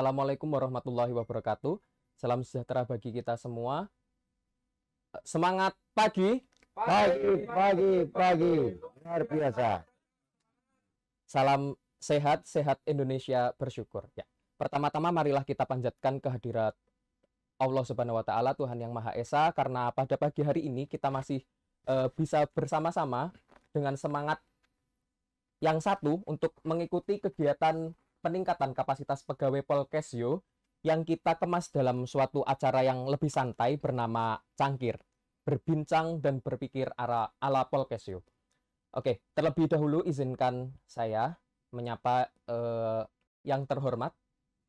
Assalamualaikum warahmatullahi wabarakatuh. Salam sejahtera bagi kita semua. Semangat pagi. Pagi, pagi, pagi. Luar biasa. Salam sehat, sehat Indonesia bersyukur. Ya. Pertama-tama marilah kita panjatkan kehadirat Allah Subhanahu wa taala Tuhan yang Maha Esa karena pada pagi hari ini kita masih uh, bisa bersama-sama dengan semangat yang satu untuk mengikuti kegiatan peningkatan kapasitas pegawai Polkesyo yang kita kemas dalam suatu acara yang lebih santai bernama Cangkir, berbincang dan berpikir ala, ala Polkesyo. Oke, terlebih dahulu izinkan saya menyapa eh, yang terhormat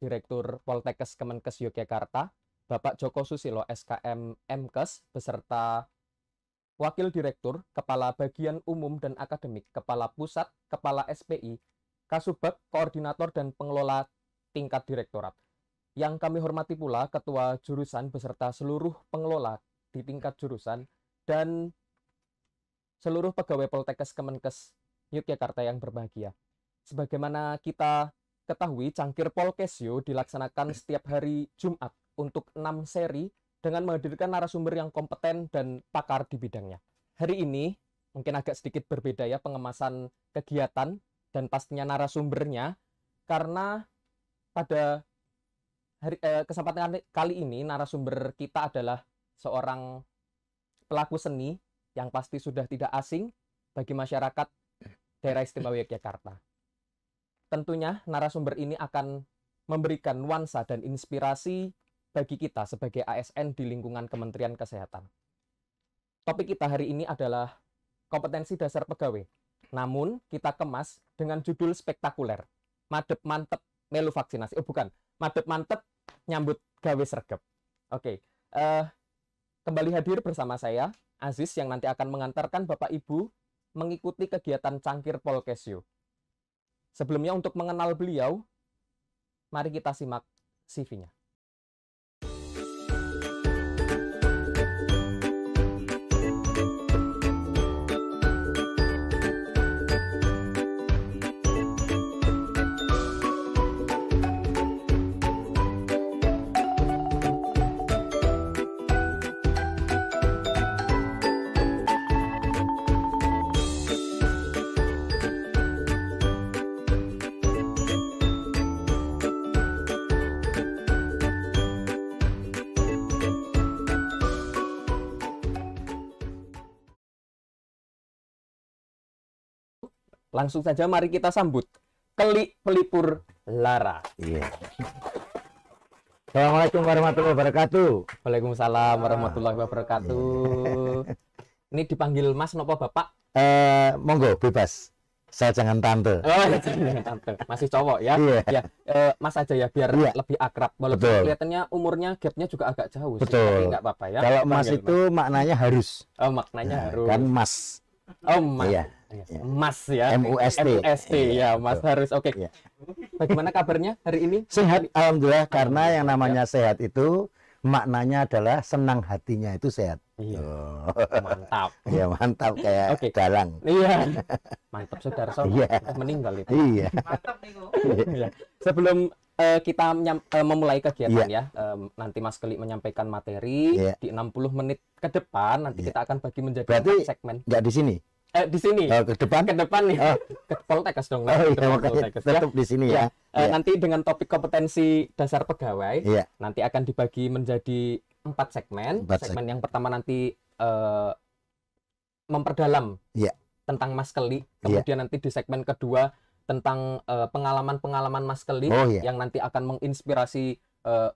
Direktur Poltekkes Kemenkes Yogyakarta, Bapak Joko Susilo SKM MKes beserta Wakil Direktur, Kepala Bagian Umum dan Akademik, Kepala Pusat, Kepala SPI, Kasubag, Koordinator dan Pengelola tingkat Direktorat. Yang kami hormati pula Ketua Jurusan beserta seluruh pengelola di tingkat jurusan dan seluruh pegawai Poltekkes Kemenkes Yogyakarta yang berbahagia. Sebagaimana kita ketahui, Cangkir Polkesyo dilaksanakan setiap hari Jumat untuk 6 seri dengan menghadirkan narasumber yang kompeten dan pakar di bidangnya. Hari ini mungkin agak sedikit berbeda ya pengemasan kegiatan dan pastinya narasumbernya karena pada hari, eh, kesempatan kali ini narasumber kita adalah seorang pelaku seni yang pasti sudah tidak asing bagi masyarakat daerah istimewa Yogyakarta. Tentunya narasumber ini akan memberikan nuansa dan inspirasi bagi kita sebagai ASN di lingkungan Kementerian Kesehatan. Topik kita hari ini adalah kompetensi dasar pegawai. Namun kita kemas dengan judul spektakuler. Madep mantep melu vaksinasi. Oh bukan, madep mantep nyambut gawe sergap. Oke, uh, kembali hadir bersama saya Aziz yang nanti akan mengantarkan Bapak Ibu mengikuti kegiatan Cangkir Polkesyo. Sebelumnya untuk mengenal beliau, mari kita simak CV-nya. Langsung saja mari kita sambut Keli Pelipur Lara. Iya. Assalamualaikum warahmatullahi wabarakatuh. Waalaikumsalam warahmatullahi wabarakatuh. Ini dipanggil Mas nopo Bapak? Eh, monggo bebas. Saya jangan tante. Oh, ya, jangan tante. Masih cowok ya. Iya. Ya, eh, Mas aja ya biar Iya. lebih akrab. Walaupun Betul. kelihatannya umurnya gapnya juga agak jauh sih, Betul. tapi nggak apa-apa ya. Kalau mas itu maknanya harus. Oh, maknanya Nah, harus. Kan mas. Oh, Mas. Iya. Iya. Iya. Mas ya. MUST. MUST ya, Mas harus. Oke. Iya. Bagaimana kabarnya hari ini? Sehat, alhamdulillah. Karena yang namanya sehat itu maknanya adalah senang hatinya itu sehat. Iya, Oh. mantap. ya mantap kayak Oke. dalang. Iya. Mantap saudara Iya. meninggal itu. Iya. Iya. Sebelum eh, kita menyam- eh, memulai kegiatan Iya. ya, em, nanti Mas Keli menyampaikan materi Iya. di 60 menit ke depan nanti Iya. kita akan bagi menjadi Berarti- segmen. Nggak di sini. Eh, di sini Oh, ke depan. ke depan nih. Oh. Ke Poltekkes dong. Oh iya, Poltekkes, ya. tetap di sini Iya. ya. Eh, Iya. Nanti dengan topik kompetensi dasar pegawai, Iya. nanti akan dibagi menjadi empat segmen. Empat segmen yang pertama nanti eh, memperdalam Iya. tentang Mas Keli. Iya. Kemudian nanti di segmen kedua tentang eh, pengalaman-pengalaman Mas Keli Oh iya. yang nanti akan menginspirasi eh,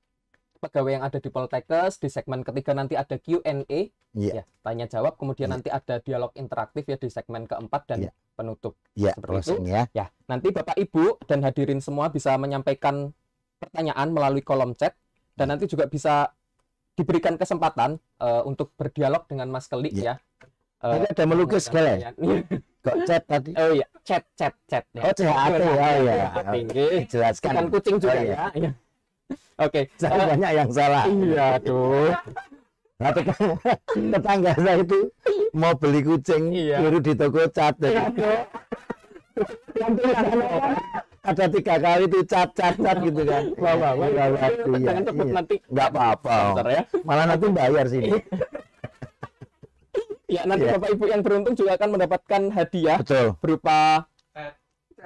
pegawai yang ada di Poltekkes. Di segmen ketiga nanti ada Q&A, Iya. ya, tanya jawab. Kemudian Iya. nanti ada dialog interaktif ya di segmen keempat dan Iya. penutup. Iya, Seperti itu. ya. Ya, nanti Bapak Ibu dan hadirin semua bisa menyampaikan pertanyaan melalui kolom chat dan Hmm. nanti juga bisa diberikan kesempatan eh, untuk berdialog dengan Mas Keli Iya. ya. Tadi ada melukis segala ya? pertanyaan. Kok chat tadi? oh iya, chat chat chat ya. Oh, CHAT ya, ya. Jelaskan. Kucing juga Oh, iya. ya. Iya. Oke. Saya eh, banyak yang salah. iya, aduh. Nah, tetangga, tetangga saya itu mau beli kucing Iya. di toko cat. Iya, aduh. ada tiga kali itu cat cat cat gitu kan Wah, wah, wah. Iya, waktu, iya, sebut iya. nanti nggak apa-apa ya. malah nanti bayar sini Ya, nanti Iya. Bapak Ibu yang beruntung juga akan mendapatkan hadiah betul berupa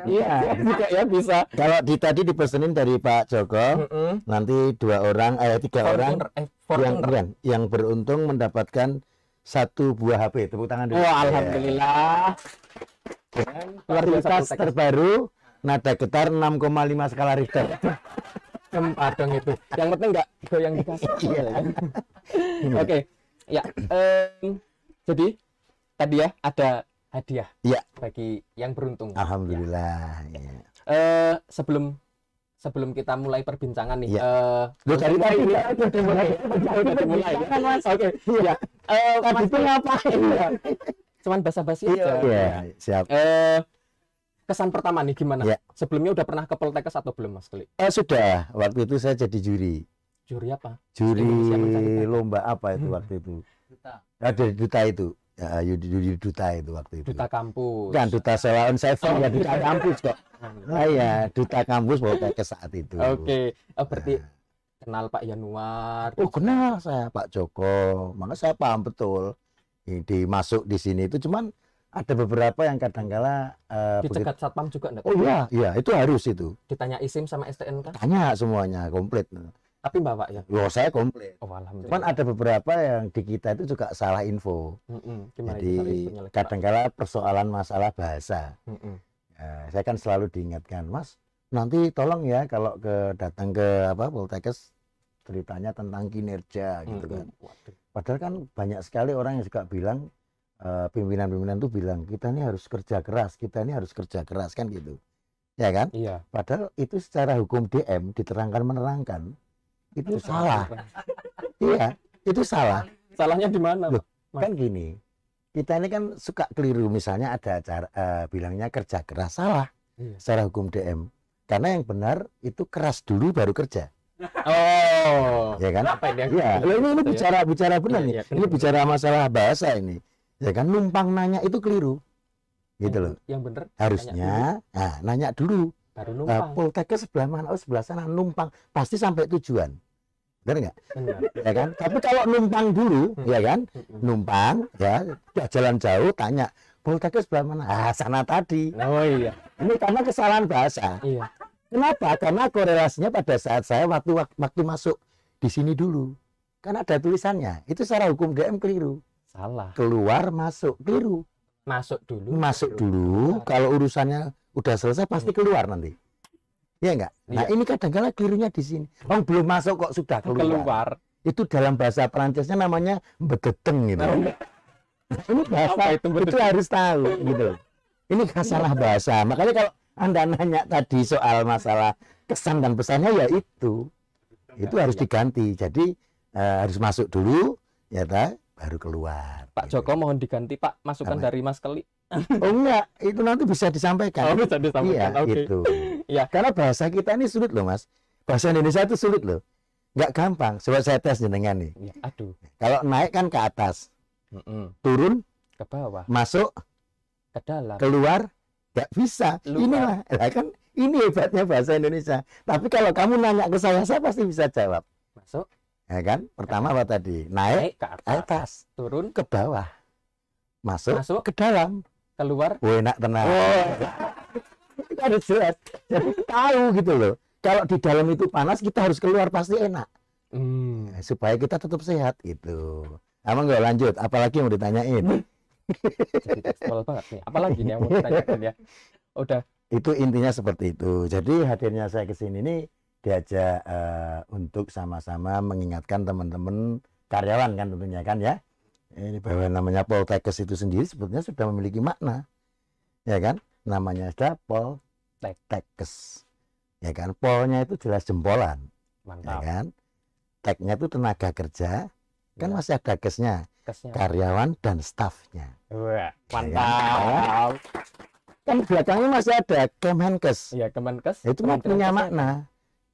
iya juga ya bisa. kalau di tadi dipesenin dari Pak Joko Mm-mm. nanti dua orang eh tiga orang Fortuner, eh, yang keren yang beruntung mendapatkan satu buah HP tepuk tangan dulu Wah, Ya. alhamdulillah. Kualitas terbaru nada getar 6,5 skala Richter Gempa dong itu. Yang penting nggak goyang di kasur. Iya. Oke. Ya. em, jadi tadi ya ada hadiah Iya. bagi yang beruntung. Alhamdulillah ya. Eh, sebelum sebelum kita mulai perbincangan nih. Iya. dari tadi udah udah dimulai ya. Mas. Oke. Iya. Eh, Tadi itu ngapain? Iya. Cuman basa-basi aja. Iya, siap. Eh, kesan pertama nih gimana? Iya. Sebelumnya udah pernah ke Poltekkes atau belum Mas Keli? Eh, sudah, waktu itu saya jadi juri. Juri apa? Juri lomba apa itu Hmm. waktu itu? Ada duta itu. Ya, juri, juri duta itu waktu itu. Duta kampus. Kan duta sewaan seven Oh. ya duta kampus kok. Ah ya, duta kampus ke saat itu. Oke, Oh, berarti Nah. kenal Pak Yanuar. Oh kenal saya Pak Joko, maka saya paham betul. Ini masuk di sini itu cuman ada beberapa yang kadangkala begitu- Dicegat satpam juga enggak? Oh iya, iya itu harus itu. Ditanya ISIM sama STNK, Tanya semuanya komplit. Tapi bawa ya. Loh saya komplit. Oh, alhamdulillah. Cuman ada beberapa yang di kita itu juga salah info. Mm-mm. Gimana Jadi itu kadangkala persoalan masalah bahasa. Mm-mm. Eh, saya kan selalu diingatkan, Mas, nanti tolong ya kalau ke datang ke apa Poltekkes ceritanya tentang kinerja gitu kan. Mm-mm. Waduh. Padahal kan banyak sekali orang yang suka bilang eh, pimpinan-pimpinan tuh bilang kita ini harus kerja keras, kita ini harus kerja keras kan gitu. Ya kan? Iya. Padahal itu secara hukum DM diterangkan menerangkan itu salah. Iya, itu salah. Salahnya di mana, Loh? Mas. Kan gini. Kita ini kan suka keliru misalnya ada acara eh, bilangnya kerja keras salah Iya. secara hukum DM. Karena yang benar itu keras dulu baru kerja, Oh. ya kan? Apa ini? Iya, ini, ini Gitu ya. bicara bicara benar Iya, nih. iya, Ini benar. bicara masalah bahasa ini. Ya kan numpang nanya itu keliru. Gitu loh. Yang bener Harusnya nah, nanya dulu. Baru Nah, numpang. Poltekkes sebelah mana? Oh, sebelah sana numpang. Pasti sampai tujuan. Benar nggak? Benar. Ya kan? Tapi kalau numpang dulu, Hmm. ya kan? Mm-mm. Numpang, ya, udah jalan jauh, tanya, Poltekkes sebelah mana? Ah, sana tadi. Oh iya. Ini karena kesalahan bahasa. Iya. Kenapa? Karena korelasinya pada saat saya waktu waktu masuk di sini dulu. Kan ada tulisannya. Itu secara hukum DM keliru. Salah. Keluar masuk keliru. Masuk dulu. Masuk dulu. keluar. Kalau urusannya udah selesai pasti keluar nanti. Iya enggak? Nah, Iya. ini kadang-kadang kelirunya di sini. Oh, belum masuk kok sudah keluar. keluar. Itu dalam bahasa Perancisnya namanya bedeteng gitu. Nah, Ini bahasa itu itu harus tahu gitu. loh. Ini masalah bahasa. Makanya kalau Anda nanya tadi soal masalah kesan dan pesannya ya itu. Itu harus diganti. Jadi eh, harus masuk dulu ya ta, baru keluar. Pak gitu. Joko mohon diganti Pak masukan Apa? dari Mas Keli. Oh enggak, itu nanti bisa disampaikan. Oh, bisa Iya, disampaikan. Oke. gitu. Iya. Karena bahasa kita ini sulit loh, Mas. Bahasa Indonesia itu sulit loh. Nggak gampang. Coba saya tes jenengan nih. Iya, aduh. Kalau naik kan ke atas, Mm-mm. turun, Ke bawah, masuk, ke dalam. keluar, nggak bisa. Lupa. Inilah, lah kan ini hebatnya bahasa Indonesia. Tapi kalau kamu nanya ke saya, saya pasti bisa jawab. Masuk, Ya kan? Pertama apa tadi? Naik, naik ke atas. atas, Turun, ke bawah, masuk, Masuk. ke dalam. Keluar. Enak tenang. Oh. Itu harus jelas. Jadi tahu gitu loh. Kalau di dalam itu panas, kita harus keluar pasti enak. Hmm. Nah, supaya kita tetap sehat gitu. Emang nggak lanjut, apalagi yang mau ditanyain? Jadi tekstual banget nih. Apalagi nih yang mau ditanyakan ya? Udah. itu intinya seperti itu. Jadi hadirnya saya ke sini ini diajak eh, untuk sama-sama mengingatkan teman-teman karyawan kan tentunya kan ya. Ini bahwa namanya Poltekkes itu sendiri sebetulnya sudah memiliki makna. Ya kan? Namanya sudah Poltekkes. Ya kan? Polnya itu jelas jempolan, ya Mantap. kan? Teknya itu tenaga kerja, kan Ya, masih ada kesnya, kesnya. karyawan dan stafnya. Wah, kan? mantap. Kan belakangnya masih ada Kemenkes. Iya, Kemenkes. itu Kementerian punya makna.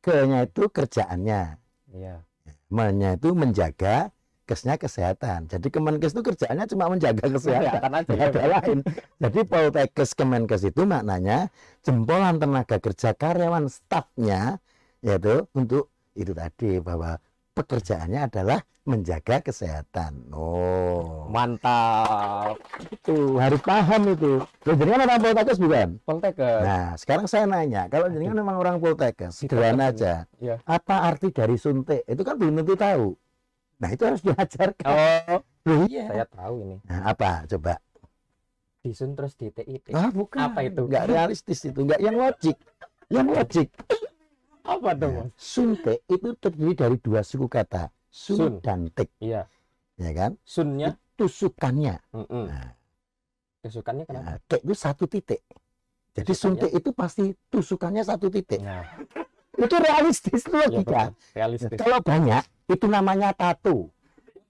Ke-nya itu kerjaannya, Iya. me-nya itu menjaga kesnya kesehatan. Jadi Kemenkes itu kerjaannya cuma menjaga kesehatan. Kesehatan aja. Ada lain. Jadi Poltekkes Kemenkes itu maknanya jempolan tenaga kerja karyawan stafnya yaitu untuk itu tadi bahwa pekerjaannya adalah menjaga kesehatan. Oh, Mantap. itu harus paham itu. Loh, jadi kan orang Poltekkes bukan? Poltekkes. Nah, sekarang saya nanya, kalau jenengan memang orang Poltekkes, sederhana aja. Iya. Apa arti dari suntik? Itu kan belum tentu tahu. Nah, itu harus diajarkan. Oh, Loh, iya. saya tahu ini. Nah, apa? Coba. Disun terus di TIT. Ah, bukan. Apa itu? Nggak realistis itu, nggak yang logik. Yang logik. Apa tuh, Nah, suntik itu terdiri dari dua suku kata, sun, Sun. dan tik, Iya. ya kan? Sunnya, Tusukannya. mm Nah, kesukaannya kenapa? nah, tik itu satu titik. Jadi Tusukannya? suntik itu pasti tusukannya satu titik. Nah, Itu realistis logika. betul. Realistis. Kalau banyak itu namanya tato.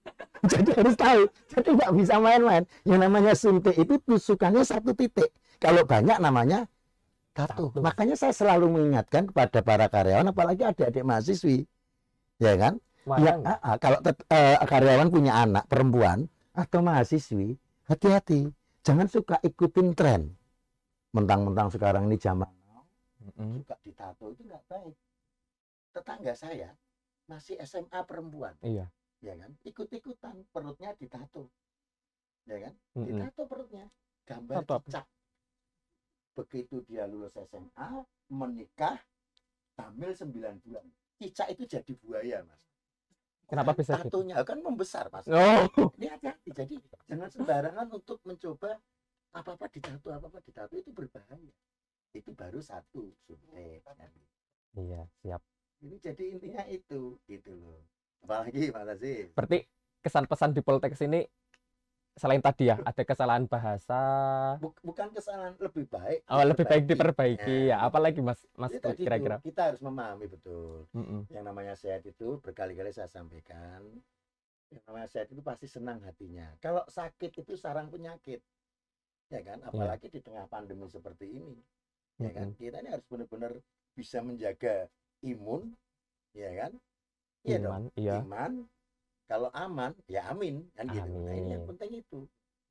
Jadi harus tahu. Jadi nggak bisa main-main. Yang namanya suntik itu tusukannya satu titik. Kalau banyak namanya tato. Tato. Makanya saya selalu mengingatkan kepada para karyawan, apalagi adik-adik mahasiswi, ya kan? Ya, Wayang. ah, ah, kalau eh, karyawan punya anak perempuan atau mahasiswi, hati-hati. Jangan suka ikutin tren. Mentang-mentang sekarang ini zaman Mm-mm. suka ditato itu nggak baik. Tetangga saya masih SMA perempuan, Iya. ya kan? Ikut-ikutan perutnya ditato, ya kan? Mm-mm. Ditato perutnya, gambar apa? cicak. Begitu dia lulus SMA, menikah, hamil 9 bulan. Cicak itu jadi buaya, mas. Kenapa Kan bisa gitu? Tatonya kan membesar, mas. Oh, Ini hati-hati. Jadi jangan sembarangan untuk mencoba apa-apa ditato, apa-apa ditato itu berbahaya. Itu baru satu suntik. kan. iya, siap. Ini jadi intinya itu, gitu loh. Apalagi Mas sih. Berarti kesan pesan di Poltekkes ini selain tadi ya, ada kesalahan bahasa. bukan kesalahan lebih baik. Oh, lebih baik diperbaiki. Ya. ya. Apalagi Mas Mas kira-kira? kita harus memahami betul. Mm-mm. Yang namanya sehat itu berkali-kali saya sampaikan. Yang namanya sehat itu pasti senang hatinya. Kalau sakit itu sarang penyakit. Ya kan? Apalagi di tengah pandemi seperti ini. Ya kan? Kita ini harus benar-benar bisa menjaga imun. Ya kan? Iya dong. Iman, iya. Iman. Kalau aman, ya amin. Kan gitu. Nah, ini yang Amin. penting itu.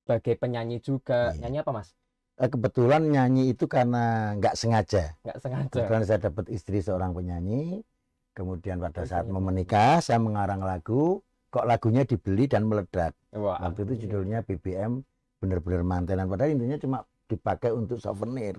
Sebagai penyanyi juga, Iya. nyanyi apa Mas? Eh, Kebetulan nyanyi itu karena nggak sengaja. Nggak sengaja. Kebetulan saya dapat istri seorang penyanyi. Kemudian pada saat mau menikah, saya mengarang lagu. Kok lagunya dibeli dan meledak. Wah, Waktu itu iya. judulnya BBM bener-bener mantenan. Padahal intinya cuma dipakai untuk souvenir.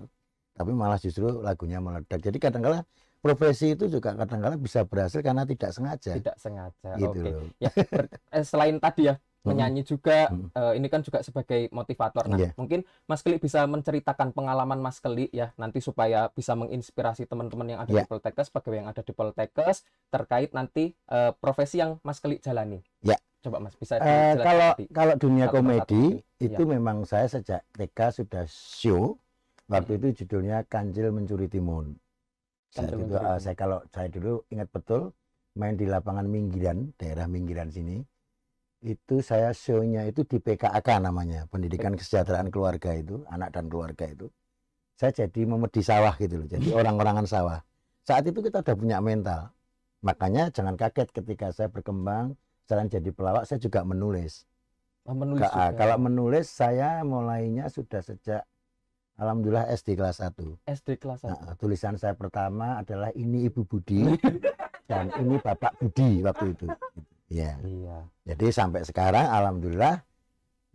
Tapi malah justru lagunya meledak. Jadi kadang-kala profesi itu juga kadang-kala bisa berhasil karena tidak sengaja. tidak sengaja. Gitu Oke. loh. Ya, ber- eh, selain tadi ya menyanyi juga Mm. eh, ini kan juga sebagai motivator. Nah, Iya. mungkin Mas Keli bisa menceritakan pengalaman Mas Keli ya nanti supaya bisa menginspirasi teman-teman yang ada Iya. di Poltekkes, pegawai yang ada di Poltekkes terkait nanti eh, profesi yang Mas Keli jalani. Iya. Coba Mas bisa Eh, dijelaskan kalau kalau dunia Satu komedi mungkin. itu memang saya sejak TK sudah show. Waktu itu judulnya Kancil Mencuri Timun. Saat Kancil itu Mencuri Timun. saya kalau saya dulu ingat betul main di lapangan Minggiran, daerah Minggiran sini. Itu saya show-nya itu di PKAK namanya, Pendidikan Kesejahteraan Keluarga itu, anak dan keluarga itu. Saya jadi memedi sawah gitu loh, jadi orang-orangan sawah. Saat itu kita udah punya mental. Makanya jangan kaget ketika saya berkembang, selain jadi pelawak, saya juga menulis. Oh, menulis Ka- juga. Kalau menulis saya mulainya sudah sejak Alhamdulillah SD kelas 1. SD kelas Nah, 1. tulisan saya pertama adalah ini Ibu Budi dan ini Bapak Budi waktu itu. Ya. Iya. Jadi sampai sekarang alhamdulillah.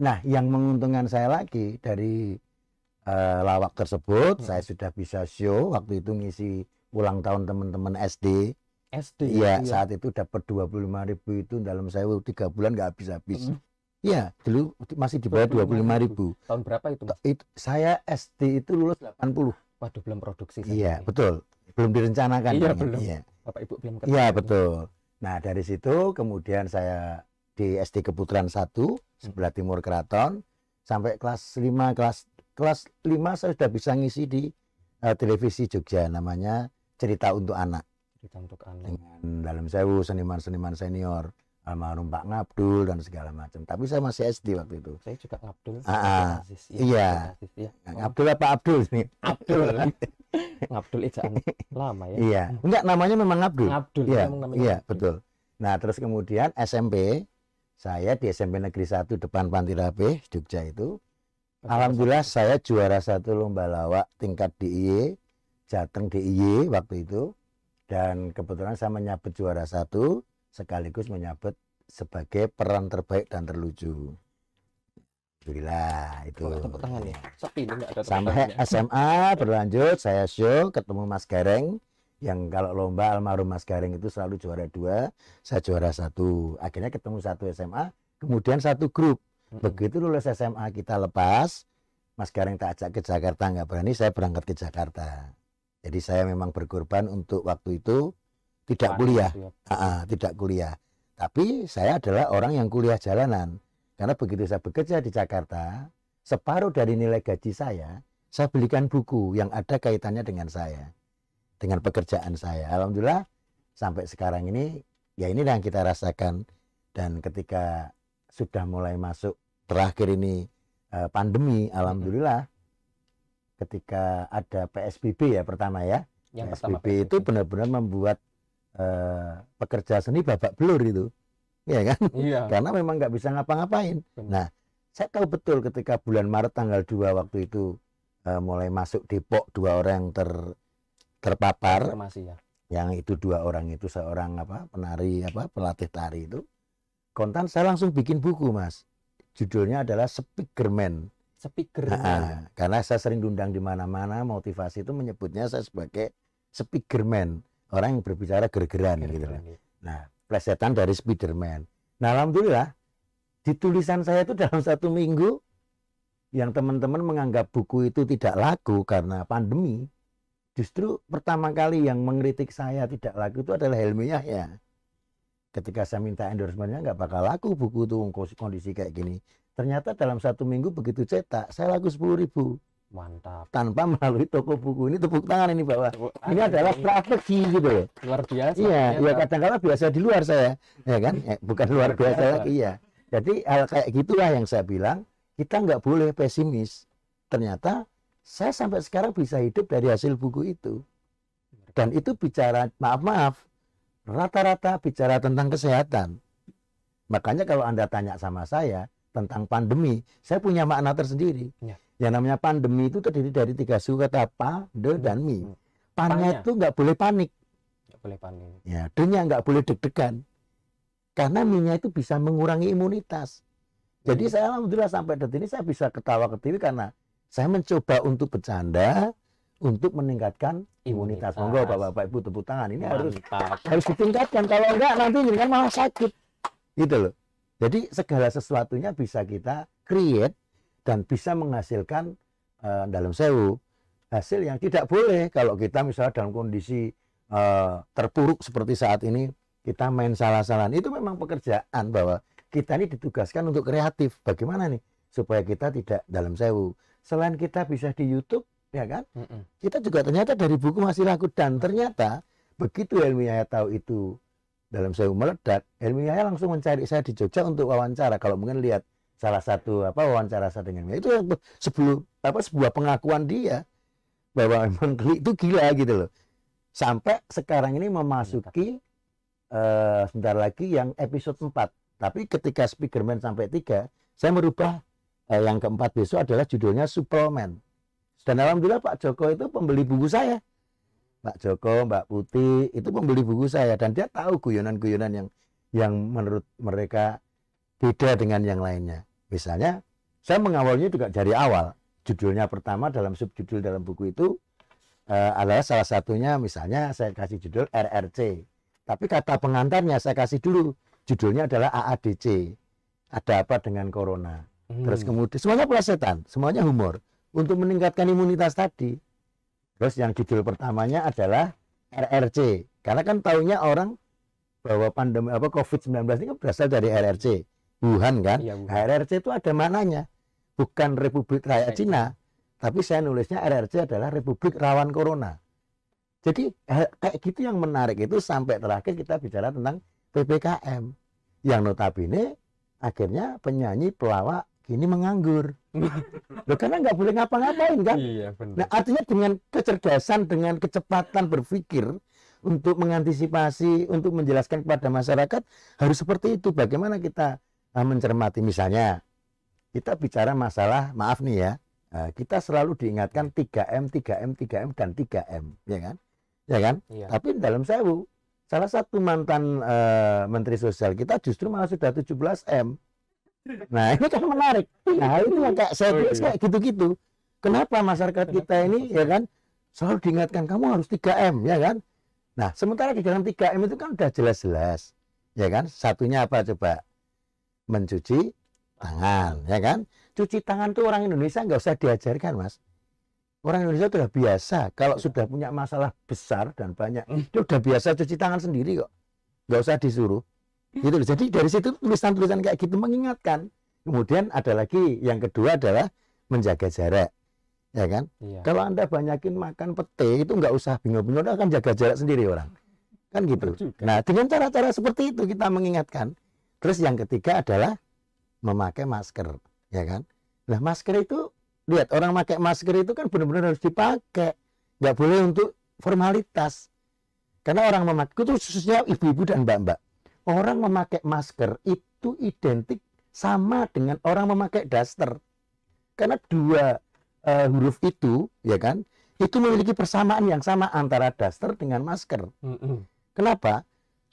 Nah, yang menguntungkan saya lagi dari eh, lawak tersebut, Hmm. saya sudah bisa show waktu itu ngisi ulang tahun teman-teman SD. SD. Iya, saat itu dapat 25.000 itu dalam saya tiga bulan nggak habis-habis. Mm. Iya, dulu masih di bawah 25.000. Tahun berapa itu, Mas? Itu saya SD itu lulus 80. Waduh, belum produksi Iya, ini. betul. Belum direncanakan. Iya, ini. belum. Iya. Bapak Ibu belum Iya, betul. Nah, dari situ kemudian saya di SD Keputaran 1 sebelah timur Keraton sampai kelas 5 kelas kelas 5 saya sudah bisa ngisi di eh, televisi Jogja namanya Cerita untuk Anak Cerita untuk anak. dengan dalam sewu seniman-seniman senior almarhum Pak Ngabdul dan segala macam. Tapi saya masih SD waktu itu. Saya juga Ngabdul. Ah, ah. Aziz. Iya. Aziz, iya. Oh, Ngabdul apa Abdul nih? Abdul. Ngabdul ejaan lama ya. Iya, enggak namanya memang Ngabdul. Ngabdul Iya, memang namanya iya Ngabdul. betul. Nah terus kemudian SMP Saya di SMP Negeri 1 depan Pantirabe, Jogja itu. Alhamdulillah saya juara satu lomba lawak tingkat DIY, Jateng DIY waktu itu. Dan kebetulan saya menyabet juara satu, sekaligus menyabet sebagai peran terbaik dan terlucu. Alhamdulillah itu. Tangan ya. Sepi ini nggak ada tepuk Sampai tangannya. SMA berlanjut, saya show ketemu Mas Gareng yang kalau lomba almarhum Mas Gareng itu selalu juara dua, saya juara satu. Akhirnya ketemu satu SMA, kemudian satu grup. Mm-mm. Begitu lulus SMA kita lepas, Mas Gareng tak ajak ke Jakarta, nggak berani saya berangkat ke Jakarta. Jadi saya memang berkorban untuk waktu itu tidak kuliah, ya. Tidak kuliah. Tapi saya adalah orang yang kuliah jalanan. Karena begitu saya bekerja di Jakarta, separuh dari nilai gaji saya, saya belikan buku yang ada kaitannya dengan saya, dengan pekerjaan saya. Alhamdulillah sampai sekarang ini, ya ini yang kita rasakan. Dan ketika sudah mulai masuk terakhir ini eh, pandemi, alhamdulillah ketika ada PSBB ya pertama ya, Yang pertama PSBB itu benar-benar membuat eh, pekerja seni babak belur itu, ya kan? Iya. Karena memang nggak bisa ngapa-ngapain. Nah, saya tahu betul ketika bulan Maret tanggal 2 waktu itu eh, mulai masuk Depok dua orang yang ter terpapar, Informasi ya. yang itu dua orang itu seorang apa penari apa pelatih tari itu. Kontan saya langsung bikin buku mas. Judulnya adalah Speakerman. Speaker. Nah, ah, karena saya sering diundang di mana-mana, motivasi itu menyebutnya saya sebagai speakerman, orang yang berbicara gergeran gitu. loh. Nah, plesetan dari Spiderman. Nah, alhamdulillah di tulisan saya itu dalam satu minggu yang teman-teman menganggap buku itu tidak laku karena pandemi. Justru pertama kali yang mengkritik saya tidak laku itu adalah Helmi Yahya. Ketika saya minta endorsementnya nggak bakal laku buku itu kondisi kayak gini. Ternyata dalam satu minggu begitu cetak, saya laku 10.000 ribu Mantap. tanpa melalui toko buku. Ini tepuk tangan ini bahwa Tepuk ini adalah strategi gitu loh. luar biasa. Iya, iya kadang-kadang biasa di luar saya, ya kan? Eh, bukan luar biasa lagi ya. Jadi hal kayak gitulah yang saya bilang, kita nggak boleh pesimis. Ternyata saya sampai sekarang bisa hidup dari hasil buku itu. Dan itu bicara, maaf-maaf, rata-rata bicara tentang kesehatan. Makanya kalau Anda tanya sama saya tentang pandemi, saya punya makna tersendiri. Ya. Yang namanya pandemi itu terdiri dari tiga suku kata pa, de, dan mi. Hmm. Pannya itu nggak boleh panik. Nggak boleh panik. Ya, D-nya nggak boleh deg-degan. Karena minyak itu bisa mengurangi imunitas. Jadi Hmm. saya alhamdulillah sampai detik ini saya bisa ketawa ketiwi karena saya mencoba untuk bercanda untuk meningkatkan imunitas. Monggo Bapak-bapak Ibu tepuk tangan. Ini harus Mantap. harus ditingkatkan. Kalau enggak nanti ini kan malah sakit. Gitu loh. Jadi segala sesuatunya bisa kita create dan bisa menghasilkan eh, dalam sewu hasil yang tidak boleh. Kalau kita misalnya dalam kondisi eh, terpuruk seperti saat ini kita main salah-salahan. Itu memang pekerjaan bahwa kita ini ditugaskan untuk kreatif. Bagaimana nih supaya kita tidak dalam sewu? Selain kita bisa di YouTube ya kan? Mm-mm. kita juga ternyata dari buku masih laku. Dan ternyata begitu Helmi Yahya tahu itu dalam sewu meledak Helmi Yahya langsung mencari. Saya di Jogja untuk wawancara. Kalau mungkin lihat salah satu apa wawancara saya dengan dia itu sebelum apa sebuah pengakuan dia bahwa memang Geli itu gila gitu loh. Sampai sekarang ini memasuki eh, sebentar lagi yang episode 4 tapi ketika Speakerman sampai tiga saya merubah eh, yang keempat besok adalah judulnya Superman. Dan alhamdulillah Pak Joko itu pembeli buku saya. Pak Joko, Mbak Putih itu pembeli buku saya. Dan dia tahu guyonan-guyonan yang yang menurut mereka beda dengan yang lainnya. Misalnya, saya mengawalnya juga dari awal. Judulnya pertama dalam subjudul dalam buku itu eh, adalah salah satunya misalnya saya kasih judul RRC. Tapi kata pengantarnya saya kasih dulu judulnya adalah AADC. Ada apa dengan corona? Terus Hmm. kemudian semuanya pelesetan, semuanya humor untuk meningkatkan imunitas tadi. Terus yang judul pertamanya adalah RRC. Karena kan taunya orang bahwa pandemi apa COVID-19 ini kan berasal dari RRC. Wuhan kan? Bu. RRC itu ada maknanya. Bukan Republik Rakyat Kayak Cina, tapi saya nulisnya RRC adalah Republik Rawan Corona. Jadi hal- kayak gitu yang menarik itu sampai terakhir kita bicara tentang PPKM. Yang notabene akhirnya penyanyi pelawak kini menganggur. Loh karena nggak boleh ngapa-ngapain kan? Iya, Nah artinya dengan kecerdasan, dengan kecepatan berpikir untuk mengantisipasi, untuk menjelaskan kepada masyarakat harus seperti itu. Bagaimana kita eh, mencermati misalnya kita bicara masalah maaf nih ya eh, kita selalu diingatkan 3M 3M 3M dan 3M ya kan? Ya kan? Iya. tapi dalam sewu salah satu mantan eh, menteri sosial kita justru malah sudah 17M nah ini kan menarik. Nah itu yang kayak saya Oh, tulis iya. kayak gitu-gitu. Kenapa masyarakat kita ini ya kan selalu diingatkan kamu harus 3M ya kan? Nah sementara di dalam 3M itu kan udah jelas-jelas ya kan? Satunya apa coba mencuci tangan ya kan? Cuci tangan tuh orang Indonesia nggak usah diajarkan mas. Orang Indonesia sudah biasa. Kalau sudah punya masalah besar dan banyak Hmm. dia udah biasa cuci tangan sendiri kok. Nggak usah disuruh. Gitu loh. Jadi dari situ tulisan-tulisan kayak gitu mengingatkan. Kemudian ada lagi yang kedua adalah menjaga jarak ya kan? Iya. kalau anda banyakin makan pete itu nggak usah bingung-bingung akan jaga jarak sendiri orang. Kan gitu. Nah dengan cara-cara seperti itu kita mengingatkan terus yang ketiga adalah memakai masker ya kan? Nah masker itu lihat orang pakai masker itu kan benar-benar harus dipakai. Nggak boleh untuk formalitas. Karena orang memakai itu khususnya ibu-ibu dan mbak-mbak orang memakai masker itu identik sama dengan orang memakai daster. Karena dua eh, huruf itu ya kan itu memiliki persamaan yang sama antara daster dengan masker. Mm-mm. kenapa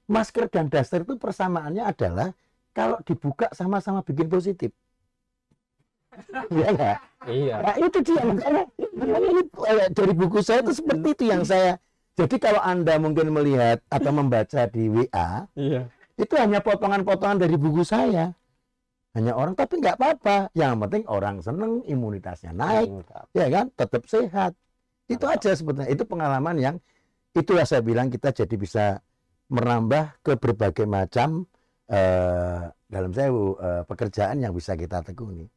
masker dan daster itu persamaannya adalah kalau dibuka sama-sama bikin positif ya nggak? Iya. Nah, itu dia makanya, makanya itu, eh, dari buku saya itu seperti itu yang saya jadi kalau anda mungkin melihat atau membaca di WA Iya. itu hanya potongan-potongan dari buku saya hanya orang tapi nggak apa-apa yang penting orang seneng imunitasnya naik Lengkap. ya kan tetap sehat itu Mantap. aja sebetulnya itu pengalaman yang itulah saya bilang kita jadi bisa menambah ke berbagai macam eh, dalam saya eh, pekerjaan yang bisa kita tekuni.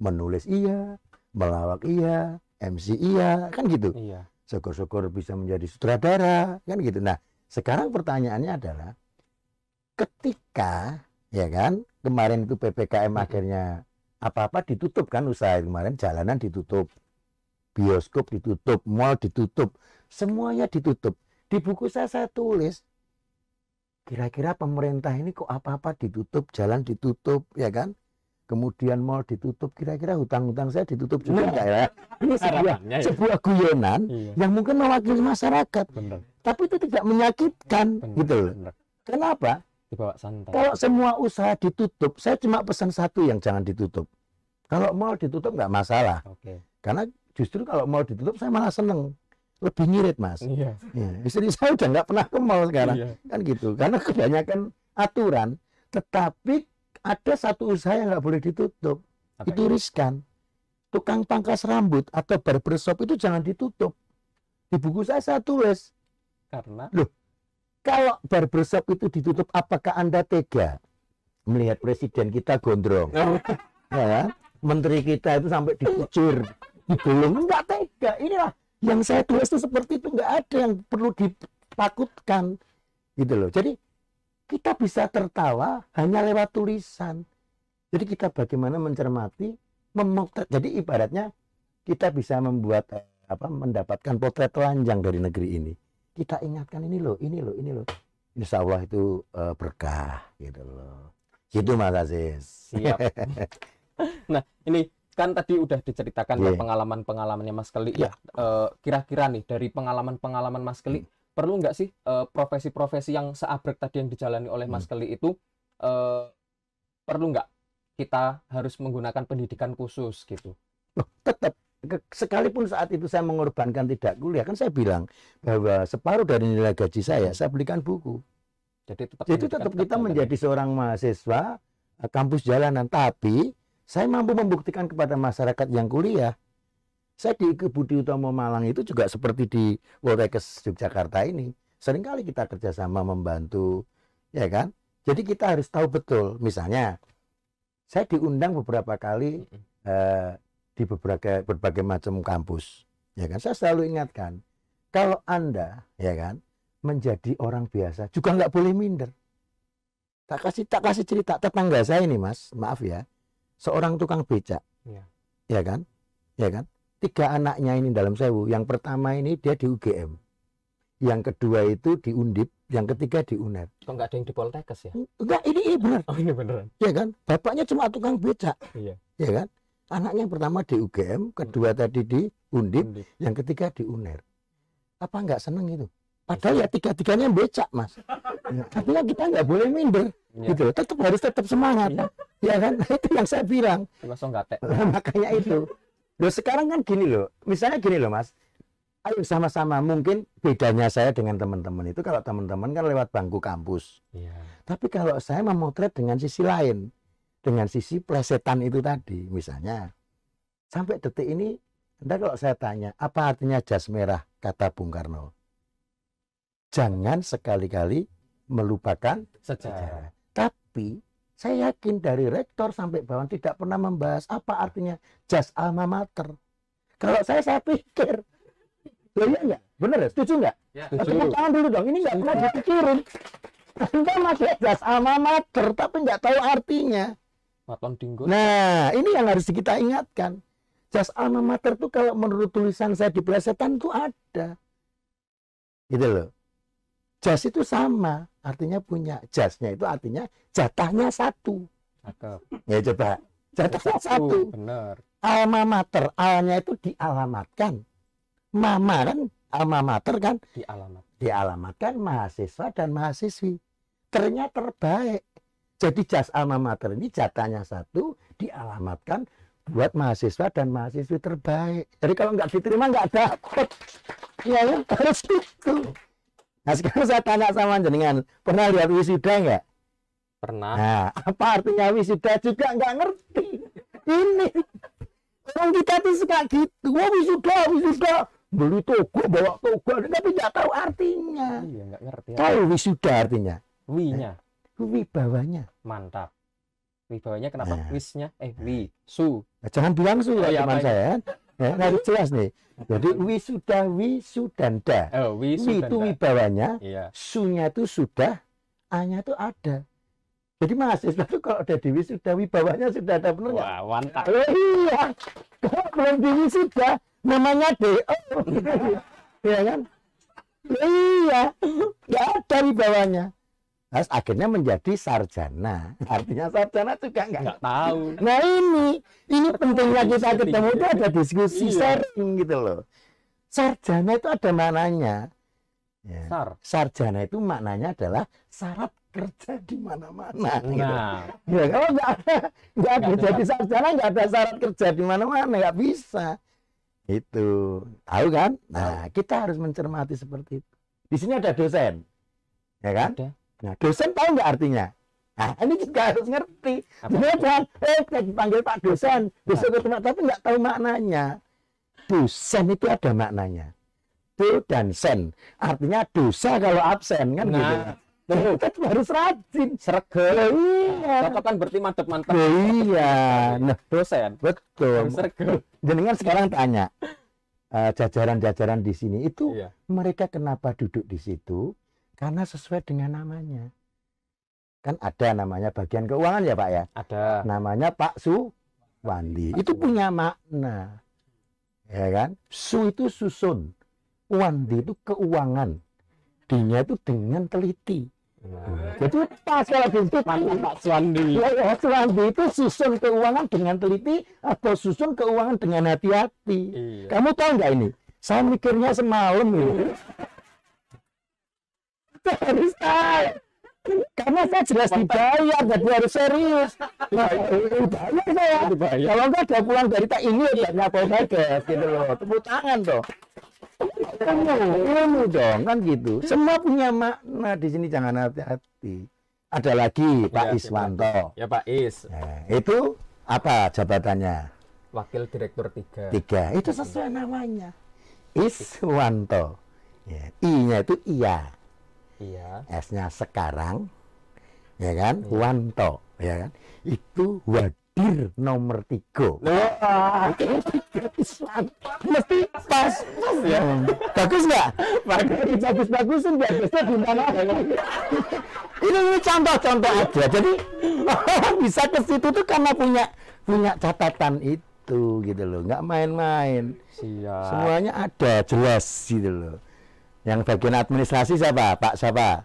Menulis iya melawak iya MC iya kan gitu. Iya. syukur-syukur bisa menjadi sutradara kan gitu. Nah sekarang pertanyaannya adalah ketika ya kan kemarin itu ppkm akhirnya apa-apa ditutup kan usaha kemarin jalanan ditutup bioskop ditutup mall ditutup semuanya ditutup. Di buku saya saya tulis kira-kira pemerintah ini kok apa-apa ditutup jalan ditutup ya kan kemudian mall ditutup kira-kira hutang-hutang saya ditutup juga Nah. enggak ya ini sebuah ya. sebuah guyonan Iya. yang mungkin mewakili masyarakat Bener. tapi itu tidak menyakitkan Bener. gitu loh Bener. kenapa Dibawa santai. kalau semua usaha ditutup saya cuma pesan satu yang jangan ditutup kalau mall ditutup nggak masalah Oke. karena justru kalau mall ditutup saya malah seneng lebih ngirit mas. Iya. ya, istri saya udah nggak pernah ke mall sekarang. Iya. kan gitu. Karena kebanyakan aturan tetapi ada satu usaha yang nggak boleh ditutup. Apa itu riskan tukang pangkas rambut atau barbershop itu jangan ditutup. Di buku saya saya tulis. Karena? Kalau barbershop itu ditutup apakah anda tega melihat presiden kita gondrong? Oh, ya menteri kita itu sampai dikucur. Digulung enggak tega. Inilah yang saya tulis itu seperti itu enggak ada yang perlu ditakutkan. Gitu loh. Jadi kita bisa tertawa hanya lewat tulisan. Jadi kita bagaimana mencermati memotret. Jadi ibaratnya kita bisa membuat eh, apa mendapatkan potret telanjang dari negeri ini. Kita ingatkan ini loh ini loh ini loh. Insya Allah itu eh, berkah. Gitu loh. Gitu Mas Aziz. Siap. nah, ini kan tadi udah diceritakan ya Iya. pengalaman-pengalamannya Mas Keli ya. Eh, kira-kira nih dari pengalaman-pengalaman Mas Keli Hmm. perlu nggak sih eh, profesi-profesi yang seabrek tadi yang dijalani oleh Mas Hmm. Keli itu eh, perlu nggak kita harus menggunakan pendidikan khusus gitu? Loh, tetap sekalipun saat itu saya mengorbankan tidak kuliah kan saya bilang bahwa separuh dari nilai gaji saya saya belikan buku Jadi tetap jadi tetap tetap kita jalan. menjadi seorang mahasiswa kampus jalanan tapi saya mampu membuktikan kepada masyarakat yang kuliah. Saya di Kebudi Utomo Malang itu juga seperti di Poltekkes Yogyakarta ini. Seringkali kita kerjasama membantu ya kan? Jadi kita harus tahu betul. Misalnya saya diundang beberapa kali eh, di berbagai berbagai macam kampus ya kan? Saya selalu ingatkan kalau anda ya kan menjadi orang biasa juga nggak boleh minder. Tak kasih tak kasih cerita tetangga saya ini mas. Maaf ya seorang tukang becak Iya. ya kan ya kan tiga anaknya ini dalam sewu yang pertama ini dia di UGM yang kedua itu di Undip, yang ketiga di UNER. Kok nggak ada yang di Poltekkes ya? Enggak, ini, ini benar, Oh ini beneran. ya kan? Bapaknya cuma tukang becak, Iya. ya kan? Anaknya yang pertama di UGM, kedua tadi di Undip, Undip. yang ketiga di UNER. Apa nggak seneng itu? Padahal ya tiga-tiganya becak, Mas. Ya, artinya kita nggak boleh minder, Iya. gitu. Tetap harus tetap semangat, ya kan? Itu yang saya bilang. Makanya itu. Loh sekarang kan gini loh, misalnya gini loh Mas. Ayo sama-sama mungkin bedanya saya dengan teman-teman itu kalau teman-teman kan lewat bangku kampus. Iya. Tapi kalau saya memotret dengan sisi lain, dengan sisi plesetan itu tadi, misalnya sampai detik ini, entah kalau saya tanya apa artinya jas merah kata Bung Karno, jangan sekali-kali melupakan Sejarah. Tapi saya yakin dari rektor sampai bawah tidak pernah membahas apa artinya jas alma mater. Kalau saya saya pikir, loh iya nggak? Bener ya? Setuju nggak? Ya. Tepuk tangan dulu dong. Ini nggak pernah dipikirin. Anda pakai jas alma mater tapi nggak tahu artinya. Maton dinggo. Nah, ini yang harus kita ingatkan. Jas alma mater itu kalau menurut tulisan saya di plesetan itu ada. Gitu loh. Jas itu sama, artinya punya. Jasnya itu artinya jatahnya satu. Cakep. Ya coba. Jatahnya satu. Bener. Alma mater, alnya itu dialamatkan. Mama kan, alma mater kan Di alamat. dialamatkan mahasiswa dan mahasiswi. Ternyata terbaik. Jadi jas alma mater ini jatahnya satu dialamatkan buat mahasiswa dan mahasiswi terbaik. Jadi kalau nggak diterima nggak dapat. Ya kan? harus itu. Nah sekarang saya tanya sama jenengan, pernah lihat wisuda nggak? Pernah. Nah, apa artinya wisuda juga nggak ngerti. Ini orang kita tuh suka gitu. Wah wisuda, wisuda. Beli togo, bawa togo, tapi nggak tahu artinya. Iya nggak ngerti. ya. Tahu wisuda artinya? Wi-nya Wibawanya. mantap. Wibawanya kenapa? Nah. Wisnya eh wi su. Nah, jangan bilang su Oh, iya, teman saya. Ya, harus jelas nih. Jadi wisuda, wisudanda. Oh wi su Wi dan itu wibawanya, Iya. sunya itu sudah, a-nya itu ada. Jadi mahasiswa itu kalau udah di wisuda, wibawanya sudah ada bener nggak? Wah mantap. Oh iya, kalau belum di wisuda, namanya DO. ya kan? Iya, nggak ada wibawanya. Terus akhirnya menjadi sarjana. Artinya sarjana juga nggak Nggak tahu. Nah ini, ini pentingnya kita ketemu itu ada diskusi Iya. sharing gitu loh. Sarjana itu ada maknanya. Ya. Sar. Sarjana itu maknanya adalah syarat kerja di mana-mana. gitu. Nah. Ya kalau nggak ada Nggak ada jadi sarjana nggak ada syarat kerja di mana-mana nggak bisa. Itu tahu kan? Nah kita harus mencermati seperti itu. Di sini ada dosen, ya kan? Ada. Nah dosen tahu nggak artinya? Nah ini juga harus ngerti. Apa? Jadi jangan, eh dipanggil Pak dosen, dosen ketemu tapi nggak tahu maknanya. Dosen itu ada maknanya. Do dan sen, artinya dosa kalau absen kan gitu. Nah. Nah, kita tuh harus rajin. Sergel. Iya. Bapak kan berarti mantep-mantep. Loh, iya. Nah, Dosen. betul. Sergel. Jenengan sekarang tanya eh, jajaran-jajaran di sini itu Iya. mereka kenapa duduk di situ? Karena sesuai dengan namanya. Kan ada namanya bagian keuangan ya Pak ya. Ada. Namanya Pak Suwandi. Itu punya makna. Ya kan? Su itu susun. Wandi itu keuangan. Dinya itu dengan teliti. Nah. Jadi pas kalau Mantap Pak Suwandi. Ya, ya, Suwandi itu susun keuangan dengan teliti atau susun keuangan dengan hati-hati. Iya. Kamu tahu nggak ini? Saya mikirnya semalam ini. Harus tahu. Karena saya jelas dibayar, jadi harus serius. Dibayar saya. Dibayar. Kalau enggak udah pulang dari tak ini ya nyapa Bagas gitu loh. Tepuk tangan toh. Ilmu, ilmu dong kan gitu. Semua punya makna di sini jangan hati-hati. Ada lagi Pak Iya, Iswanto. Ya Pak Is. Nah, itu apa jabatannya? Wakil Direktur 3. Tiga. Itu sesuai namanya. Iswanto. Ya, I-nya itu iya. Iya. S-nya sekarang. Ya kan? Iya. Wanto. Ya kan? Itu wadir nomor tiga. Wah. Mesti pas. ya. Bagus nggak? Bagus, bagus-bagusin bagusnya di mana? ini, ini contoh-contoh aja. Jadi bisa ke situ tuh karena punya punya catatan itu gitu loh. Nggak main-main. Siap. Semuanya ada jelas gitu loh. Yang bagian administrasi siapa? Pak siapa?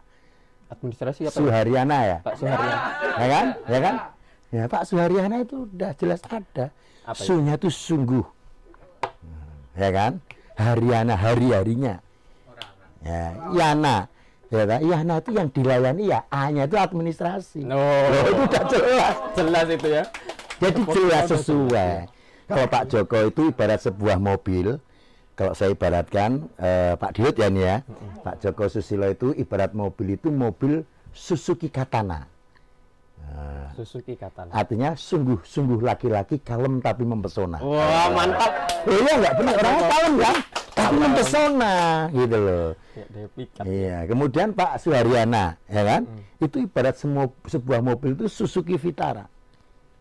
Administrasi apa? ya? Suharyana ya? Pak Suharya. Ya kan? Ya kan? Ya Pak Suharyana itu udah jelas ada. Apa? Sunya itu sungguh. Ya kan? Haryana hari-harinya. Ya, Yana. Ya kan? Yana itu yang dilayani ya A-nya itu administrasi. No. Loh, itu udah jelas. Jelas itu ya. Jadi jelas sesuai. Kalau Pak Joko itu ibarat sebuah mobil, kalau saya ibaratkan eh, Pak Dirut ya nih ya, Pak Joko Susilo itu ibarat mobil itu mobil Suzuki Katana. Nah, Suzuki Katana. artinya sungguh-sungguh laki-laki kalem tapi mempesona. Wah, mantap. Oh, iya nggak benar orangnya kalem kan, tapi mempesona gitu loh. Ya. Iya, kemudian Pak Suharyana, ya kan? Itu ibarat semua sebuah mobil itu Suzuki Vitara.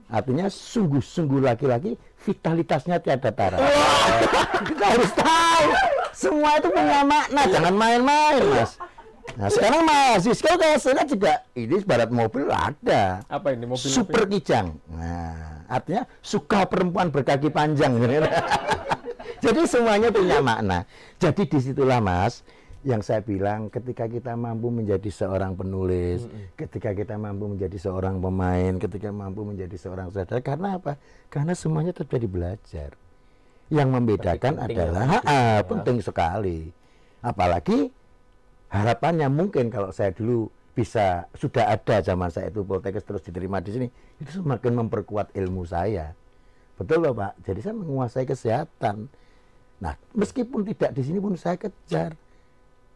Artinya sungguh-sungguh laki-laki, vitalitasnya tiada tara. Kita harus tahu. Semua itu punya makna, jangan main-main, Mas. Nah, sekarang mahasiswa kayak saya juga ini ibarat mobil ada. Apa ini mobil? Super kijang. Nah, artinya suka perempuan berkaki panjang. Jadi semuanya punya makna. Jadi di situlah Mas, yang saya bilang ketika kita mampu menjadi seorang penulis, ketika kita mampu menjadi seorang pemain, ketika mampu menjadi seorang saudara, karena apa? Karena semuanya terjadi belajar. Yang membedakan penting adalah Mas. ah, penting sekali. Apalagi harapannya mungkin kalau saya dulu bisa sudah ada zaman saya itu Poltekkes terus diterima di sini itu semakin memperkuat ilmu saya betul loh pak jadi saya menguasai kesehatan nah meskipun tidak di sini pun saya kejar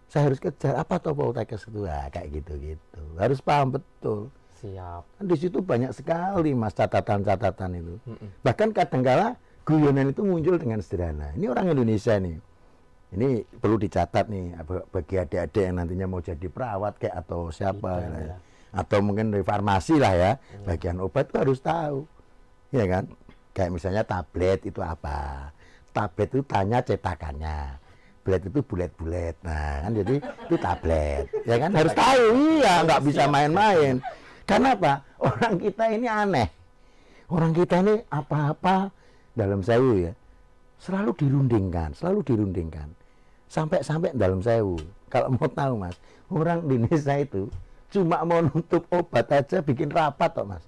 saya harus kejar apa toh Poltekkes itu ah, kayak gitu gitu harus paham betul. Siap. kan di situ banyak sekali mas catatan-catatan itu. Mm-mm. bahkan kadangkala guyonan itu muncul dengan sederhana. Ini orang Indonesia nih. Ini perlu dicatat nih bagi adik-adik yang nantinya mau jadi perawat kayak atau siapa lah ya. ya. atau mungkin dari farmasi lah ya bagian obat itu harus tahu. Ya kan? Kayak misalnya tablet itu apa? Tablet itu tanya cetakannya bulet itu bulet-bulet. Nah kan jadi itu tablet. Ya kan? Harus tahu. Iya nggak bisa main-main. karena apa? Orang kita ini aneh. Orang kita ini apa-apa. Dalam sewu ya. Selalu dirundingkan, selalu dirundingkan. Sampai-sampai dalam sewu. Kalau mau tahu mas, orang di Indonesia itu cuma mau nutup obat aja bikin rapat kok mas.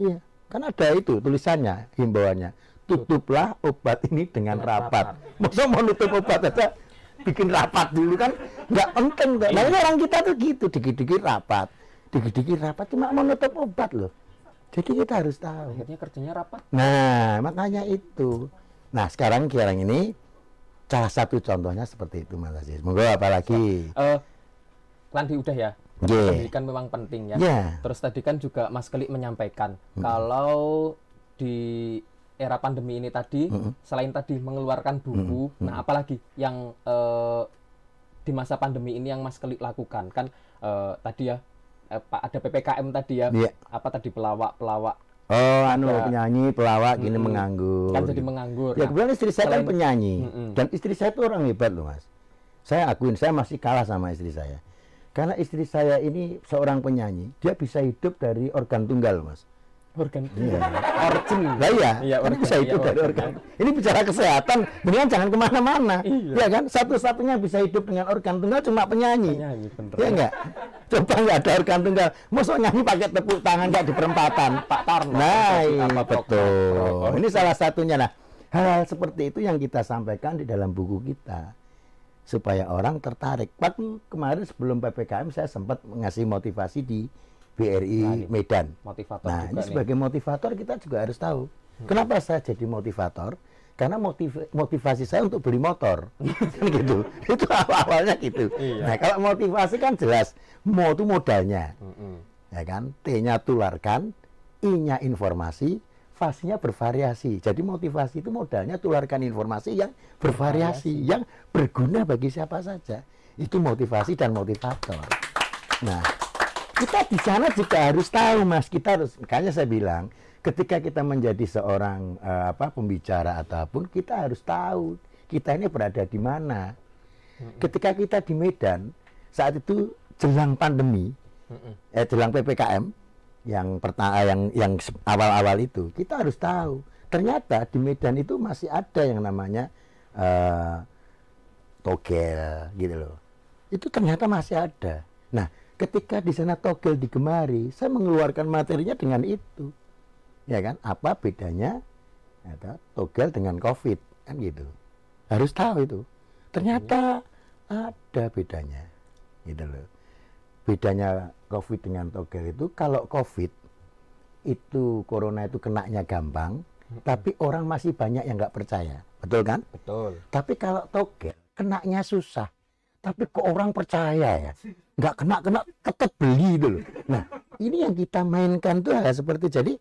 Iya, kan ada itu tulisannya, himbauannya. Tutuplah obat ini dengan rapat. Masa mau nutup obat aja bikin rapat dulu kan nggak penting tuh. Nah ini orang kita tuh gitu, dikit-dikit rapat, dikit-dikit rapat cuma mau nutup obat loh. Jadi kita harus tahu. Akhirnya kerjanya rapat. Nah, makanya itu. Nah, sekarang sekarang ini salah satu contohnya seperti itu Mas Aziz. Monggo apalagi? Eh, Landi udah ya. Nggih. Pendidikan memang penting ya. Ya. Terus tadi kan juga Mas Kelik menyampaikan kalau di era pandemi ini tadi selain tadi mengeluarkan buku, nah apalagi yang eh, di masa pandemi ini yang Mas Kelik lakukan kan eh, tadi ya eh, Pak ada PPKM tadi ya. Iya. Apa tadi pelawak-pelawak Oh, anu Ada. penyanyi, pelawak gini Mm-mm. menganggur. kan jadi menganggur. Ya Nah, kebetulan istri saya kan selain- penyanyi Mm-mm. dan istri saya itu orang hebat loh Mas. Saya akuin saya masih kalah sama istri saya. Karena istri saya ini seorang penyanyi, dia bisa hidup dari organ tunggal, Mas. Organ Iya. origin. Lah iya, Iya, kan organ, bisa hidup iya, dari organ. organ. Ini bicara kesehatan, mendingan jangan ke mana-mana. Iya. Ya kan, satu-satunya bisa hidup dengan organ tunggal cuma penyanyi. Penyanyi, bener. Ya enggak? Coba nggak ada organ tunggal, masa nyanyi pakai tepuk tangan kayak di perempatan. Pak Tarno. Nah, iya, apa, Prok? betul. Ini salah satunya. Nah, hal-hal seperti itu yang kita sampaikan di dalam buku kita supaya orang tertarik. Waktu kemarin sebelum ppkm saya sempat ngasih motivasi di BRI Nah. Medan. motivator Nah, juga ini nih. sebagai motivator kita juga harus tahu. Kenapa saya jadi motivator? Karena motiv- motivasi saya untuk beli motor. kan gitu. Itu awal-awalnya gitu. Iya. Nah, kalau motivasi kan jelas, mo itu modalnya. Ya kan? T-nya tularkan, I-nya informasi, fasinya bervariasi. Jadi motivasi itu modalnya tularkan informasi yang bervariasi, yang berguna bagi siapa saja. Itu motivasi dan motivator. Nah, kita di sana juga harus tahu, Mas. Kita harus, makanya saya bilang, ketika kita menjadi seorang eh, apa pembicara ataupun kita harus tahu kita ini berada di mana. Ketika kita di Medan, saat itu jelang pandemi, eh, jelang ppkm yang pertama yang yang se- awal-awal itu kita harus tahu ternyata di Medan itu masih ada yang namanya eh, togel gitu loh. Itu ternyata masih ada. Nah, ketika di sana togel digemari, saya mengeluarkan materinya dengan itu. Ya kan? Apa bedanya ada togel dengan covid kan gitu. Harus tahu itu. Ternyata ada bedanya. Gitu loh. Bedanya covid dengan togel itu kalau covid itu corona itu kenanya gampang, tapi orang masih banyak yang nggak percaya, betul kan? Betul. Tapi kalau togel kenanya susah, tapi kok orang percaya ya, nggak kena kena tetap beli dulu. Nah ini yang kita mainkan tuh hal seperti jadi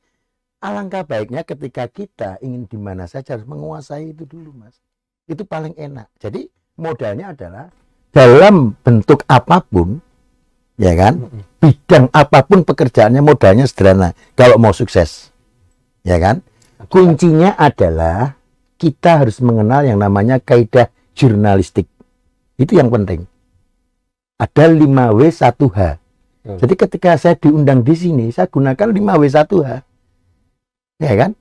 alangkah baiknya ketika kita ingin di mana saja harus menguasai itu dulu mas. Itu paling enak. Jadi modalnya adalah dalam bentuk apa pun, ya kan? Bidang apa pun pekerjaannya modalnya sederhana. Kalau mau sukses, ya kan? Kuncinya adalah kita harus mengenal yang namanya kaidah jurnalistik. Itu yang penting. Ada 5W 1H. Hmm. Jadi ketika saya diundang di sini, saya gunakan 5W 1H. Ya kan?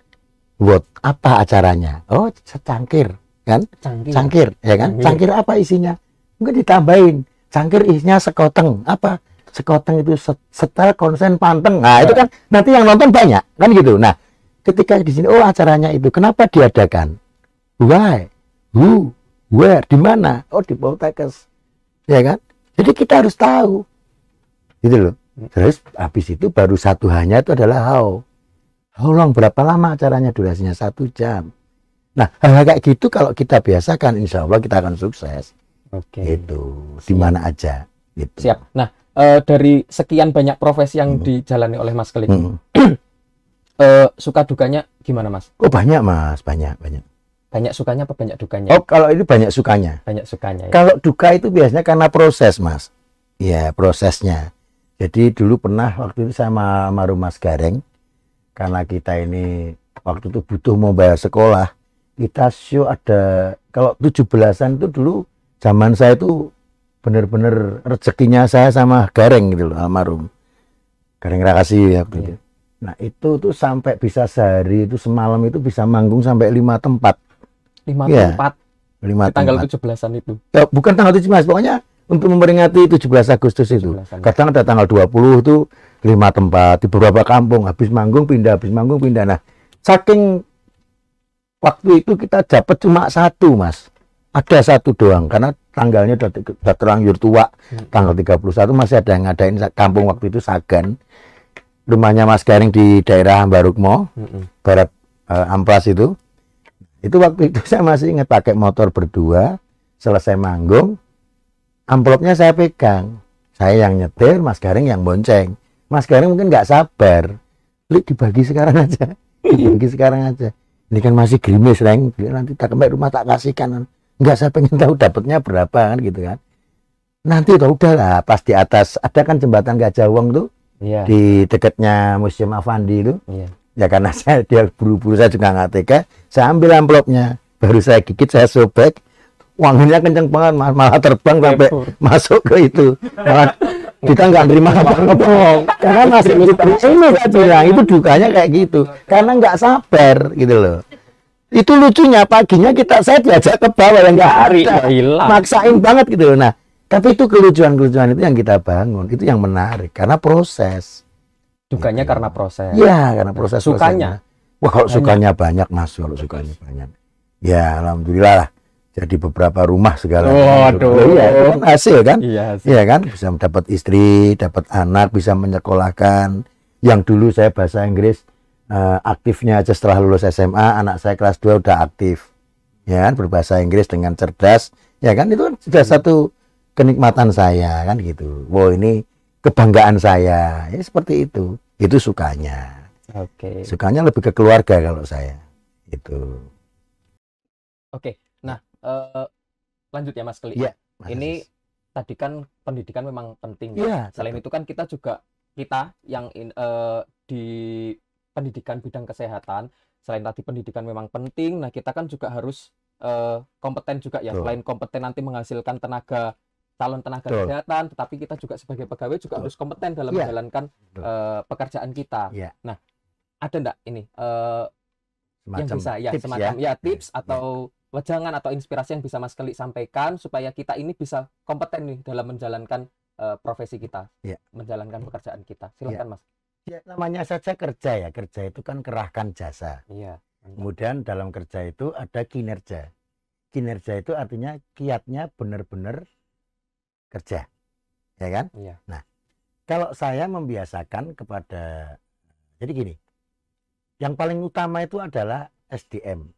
Buat apa acaranya? Oh, secangkir, kan? Canggih. Cangkir, ya kan? Cangkir. Cangkir apa isinya? Mungkin ditambahin. Cangkir isinya sekoteng. Apa? Sekoteng itu set- setel konsen panteng. Nah, itu kan nanti yang nonton banyak, kan gitu. Nah, ketika di sini oh acaranya itu kenapa diadakan? Why? Who? Where? Di mana? Oh, di Poltekkes. Ya kan? Jadi kita harus tahu. Gitu loh. Terus habis itu baru satu hanya itu adalah how. How long? Berapa lama acaranya? Durasinya satu jam. Nah, hal-hal kayak gitu kalau kita biasakan, insya Allah kita akan sukses. Oke. Itu di mana aja. Gitu. Siap. Nah, eh, dari sekian banyak profesi yang Hmm. dijalani oleh Mas Kelik, Hmm. eh, suka dukanya gimana Mas? Oh banyak mas, banyak banyak. Banyak sukanya apa banyak dukanya? Oh kalau ini banyak sukanya. Banyak sukanya ya. Kalau duka itu biasanya karena proses mas. Ya prosesnya. Jadi dulu pernah waktu itu sama almarhum Mas Gareng, karena kita ini waktu itu butuh mau bayar sekolah, kita show ada kalau 17-an itu dulu zaman saya itu benar-benar rezekinya saya sama Gareng gitu loh almarhum. Gareng Rakasi ya waktu Iya. itu. Nah itu tuh sampai bisa sehari itu semalam itu bisa manggung sampai lima tempat, Lima Iya. tempat lima di tanggal tempat. 17-an itu. Ya, bukan tanggal 17, pokoknya untuk memperingati 17 Agustus itu. 17-an. Kadang ada tanggal 20 itu lima tempat di beberapa kampung, habis manggung pindah, habis manggung pindah. Nah, saking waktu itu kita dapat cuma satu, Mas. Ada satu doang karena tanggalnya udah, udah terlanjur tua. Hmm. Tanggal 31 masih ada yang ngadain kampung waktu itu Sagan. Rumahnya Mas Garing di daerah Barukmo Mm-mm. barat eh, Amplas itu itu waktu itu saya masih ingat pakai motor berdua selesai manggung amplopnya saya pegang. Saya yang nyetir Mas Garing yang bonceng. Mas Garing mungkin nggak sabar. Lik dibagi sekarang aja. Dibagi sekarang aja. Ini kan masih gerimis Reng. Nanti tak sampai rumah tak kasihkan nggak saya pengen tahu dapatnya berapa kan gitu kan. Nanti udah udahlah pas di atas. Ada kan jembatan Gajah Wong tuh? Iya. di dekatnya Museum Avandi itu. Iya. Ya karena saya dia buru-buru saya juga nggak tega. Saya ambil amplopnya. Baru saya gigit saya sobek. Wanginya kenceng banget mal- malah terbang sampai masuk ke itu. Malah kita nggak nerima apa-apa karena masih ini saya bilang itu dukanya kayak gitu. Karena nggak sabar gitu loh. Itu lucunya paginya kita saya diajak ke bawah yang nggak Hari ada. hilang. maksain banget gitu loh. Nah tapi itu kelucuan-kelucuan itu yang kita bangun. Itu yang menarik. Karena proses Dukanya karena proses. Iya, karena proses Sukanya? Wah, kalau Banyak. sukanya banyak, Mas. Kalau sukanya banyak. Ya, alhamdulillah lah. Jadi beberapa rumah segala. Waduh. Iya, itu kan hasil kan? Iya sih. Iya kan? Bisa dapat istri, dapat anak, bisa menyekolahkan. Yang dulu saya bahasa Inggris eh, aktifnya aja setelah lulus SMA, anak saya kelas 2 udah aktif. Ya kan? Berbahasa Inggris dengan cerdas. Ya kan? Itu kan sudah satu kenikmatan saya kan gitu. Wow, ini kebanggaan saya. Ya seperti itu. Itu sukanya. Oke. Sukanya lebih ke keluarga kalau saya. Itu. Oke. Nah, eh, lanjut ya Mas Kelik. Iya. Ini tadi kan pendidikan memang penting ya. Iya, Selain itu kan kita juga kita yang in- eh, di pendidikan bidang kesehatan, selain tadi pendidikan memang penting, nah kita kan juga harus eh, kompeten juga ya. Betul. Selain kompeten nanti menghasilkan tenaga calon tenaga Betul. kesehatan, tetapi kita juga sebagai pegawai juga Betul. harus kompeten dalam Iya. menjalankan Betul. eh, pekerjaan kita. Iya. Nah, ada enggak ini eh, yang Semacam bisa ya tips semacam ya, tips Ya, atau wejangan atau inspirasi yang bisa Mas Keli sampaikan supaya kita ini bisa kompeten nih dalam menjalankan eh, profesi kita, Ya. menjalankan pekerjaan kita. Silakan Mas. Ya, namanya saja kerja ya. Kerja itu kan kerahkan jasa. Iya. Kemudian dalam kerja itu ada kinerja. Kinerja itu artinya kiatnya benar-benar kerja. Ya kan? Iya. Kalau saya membiasakan kepada jadi gini. Yang paling utama itu adalah SDM.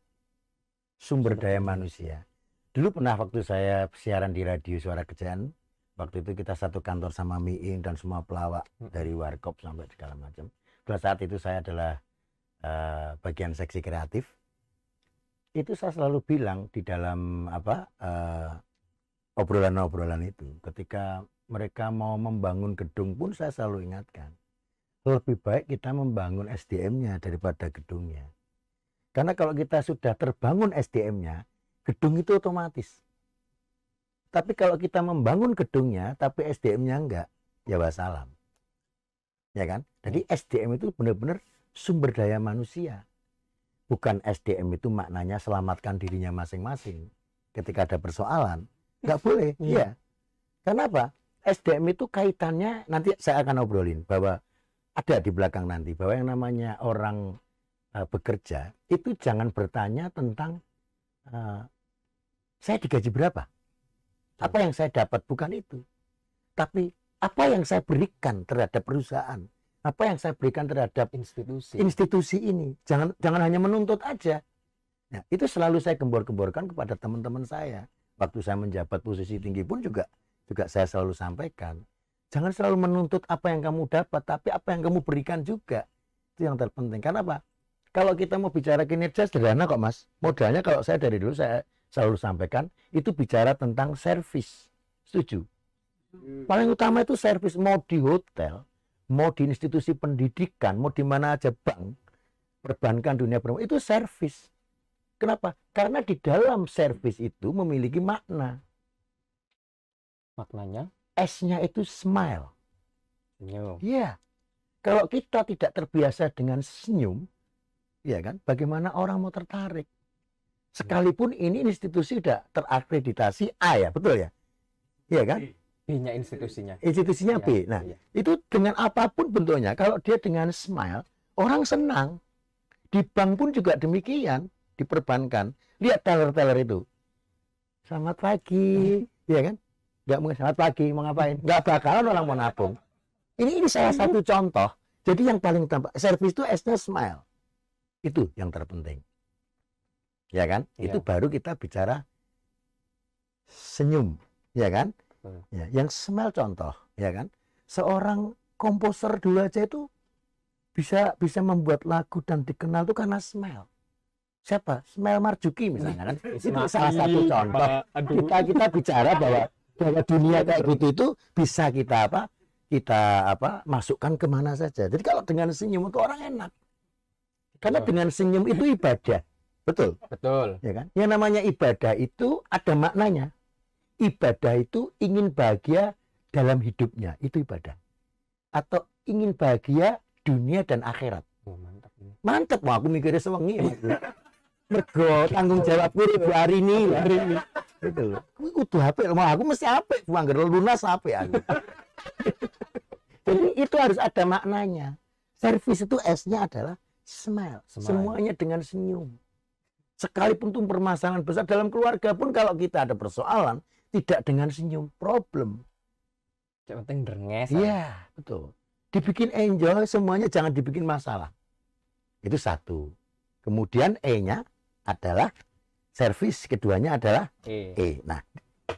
Sumber daya manusia. Dulu pernah waktu saya siaran di radio Suara Kejaan, waktu itu kita satu kantor sama Miing dan semua pelawak Mm. dari Warkop sampai segala macam. Pada saat itu saya adalah eh, bagian seksi kreatif. Itu saya selalu bilang di dalam apa eh, obrolan-obrolan itu, ketika mereka mau membangun gedung pun saya selalu ingatkan, lebih baik kita membangun SDM-nya daripada gedungnya. Karena kalau kita sudah terbangun SDM-nya, gedung itu otomatis. Tapi kalau kita membangun gedungnya, tapi SDM-nya enggak, ya wassalam. Ya kan? Jadi SDM itu benar-benar sumber daya manusia. Bukan SDM itu maknanya selamatkan dirinya masing-masing. Ketika ada persoalan, nggak boleh. Iya. Iya. Kenapa? SDM itu kaitannya nanti saya akan obrolin bahwa ada di belakang nanti bahwa yang namanya orang eh, bekerja itu jangan bertanya tentang eh, saya digaji berapa, apa yang saya dapat bukan itu, tapi apa yang saya berikan terhadap perusahaan, apa yang saya berikan terhadap Institusi. institusi ini. Jangan jangan hanya menuntut aja. Nah, itu selalu saya gembor-gemborkan kepada teman-teman saya. Waktu saya menjabat posisi tinggi pun juga juga saya selalu sampaikan. Jangan selalu menuntut apa yang kamu dapat, tapi apa yang kamu berikan juga. Itu yang terpenting. Karena apa? Kalau kita mau bicara kinerja sederhana kok, Mas. Modalnya kalau saya dari dulu saya selalu sampaikan itu bicara tentang servis. Setuju? Paling utama itu servis mau di hotel, mau di institusi pendidikan, mau di mana aja bank, perbankan dunia perbankan itu servis. Kenapa? Karena di dalam servis itu memiliki makna. Maknanya S-nya itu smile. senyum. Iya. Kalau kita tidak terbiasa dengan senyum, ya kan? Bagaimana orang mau tertarik? Sekalipun ini institusi sudah terakreditasi A ya, betul ya? Iya kan? B-nya institusinya. Institusinya Iya, B. Nah, iya. itu dengan apa pun bentuknya kalau dia dengan smile orang senang di bank pun juga demikian di perbankan lihat teller-teller itu. Selamat pagi. Ya kan? Nggak mungkin. Selamat pagi mau ngapain? Nggak bakalan orang mau nabung. Ini ini salah satu contoh. Jadi yang paling tampak servis itu S-nya smile. Itu yang terpenting. Ya kan? Iya. itu baru kita bicara senyum. Ya kan? Betul. ya yang smile contoh ya kan? Seorang komposer dulu aja itu bisa bisa membuat lagu dan dikenal tuh karena smile siapa? Smile Marjuki misalnya kan? Itu salah satu contoh. Aduh. kita kita bicara bahwa bahwa dunia kayak gitu itu bisa kita apa? Kita apa? Masukkan ke mana saja. Jadi kalau dengan senyum itu orang enak. Karena Betul. dengan senyum itu ibadah. Betul? Betul. ya kan? Yang namanya ibadah itu ada maknanya. Ibadah itu ingin bahagia dalam hidupnya. Itu ibadah. Atau ingin bahagia dunia dan akhirat. Oh, mantap ini. mantep. Wah aku mikirnya sewengi. mergo tanggung jawab gue ibu hari ini hari ini itu loh aku kudu HP mau aku mesti HP anggar lunas HP aku jadi itu harus ada maknanya servis itu S-nya adalah smile. Smile. semuanya dengan senyum sekalipun itu permasalahan besar dalam keluarga pun kalau kita ada persoalan tidak dengan senyum problem Yang penting drenges. Iya, betul. Dibikin enjoy semuanya jangan dibikin masalah. Itu satu. Kemudian E-nya adalah servis, keduanya adalah Eh. E. Nah,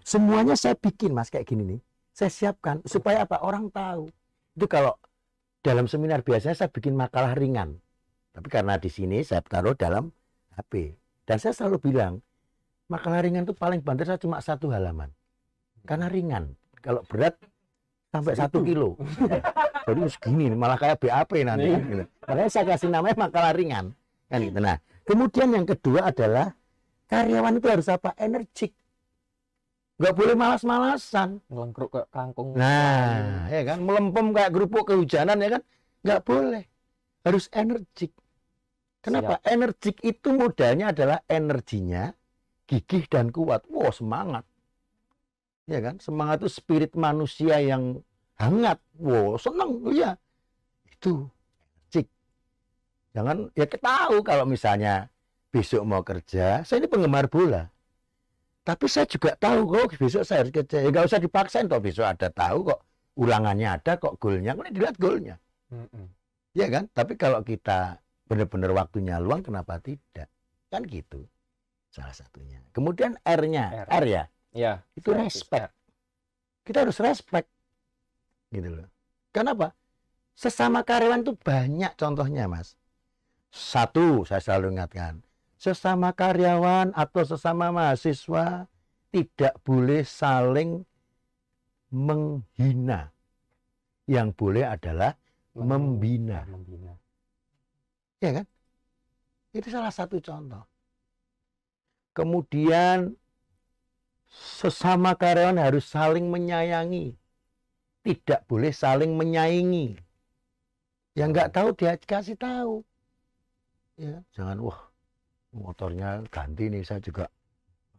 semuanya saya bikin Mas kayak gini nih. Saya siapkan supaya apa? Orang tahu. Itu kalau dalam seminar biasanya saya bikin makalah ringan. Tapi karena di sini saya taruh dalam HP. Dan saya selalu bilang, makalah ringan itu paling banter saya cuma satu halaman. Karena ringan. Kalau berat sampai satu kilo. Jadi segini malah kayak BAP nanti. Iya. Gitu. Makanya saya kasih namanya makalah ringan. Kan gitu. Nah, kemudian yang kedua adalah karyawan itu harus apa? Energik. Nggak boleh malas-malasan. Ngelengkruk ke kangkung. Nah, ya kan melempem kayak kerupuk kehujanan ya kan? Nggak boleh. Harus energik. Kenapa? Energik itu modalnya adalah energinya, gigih dan kuat. Wow, semangat. Ya kan? Semangat itu spirit manusia yang hangat. Wow, senang. Iya. Itu. Jangan ya kita tahu kalau misalnya besok mau kerja, saya ini penggemar bola. Tapi saya juga tahu kok besok saya harus kerja. Ya nggak usah dipaksain toh besok ada tahu kok ulangannya ada kok golnya. Kemudian dilihat golnya. Mm-mm. Ya kan? Tapi kalau kita benar-benar waktunya luang, kenapa tidak? Kan gitu. Salah satunya. Kemudian R-nya. R. R ya. Ya, Itu respect. R. Kita harus respect. Gitu loh. Kenapa? Sesama karyawan itu banyak contohnya, Mas. Satu, saya selalu ingatkan. Sesama karyawan atau sesama mahasiswa tidak boleh saling menghina. Yang boleh adalah membina. Membina. Ya kan? Itu salah satu contoh. Kemudian sesama karyawan harus saling menyayangi. Tidak boleh saling menyaingi. Yang nggak tahu dia kasih tahu. Ya, jangan wah motornya ganti nih saya juga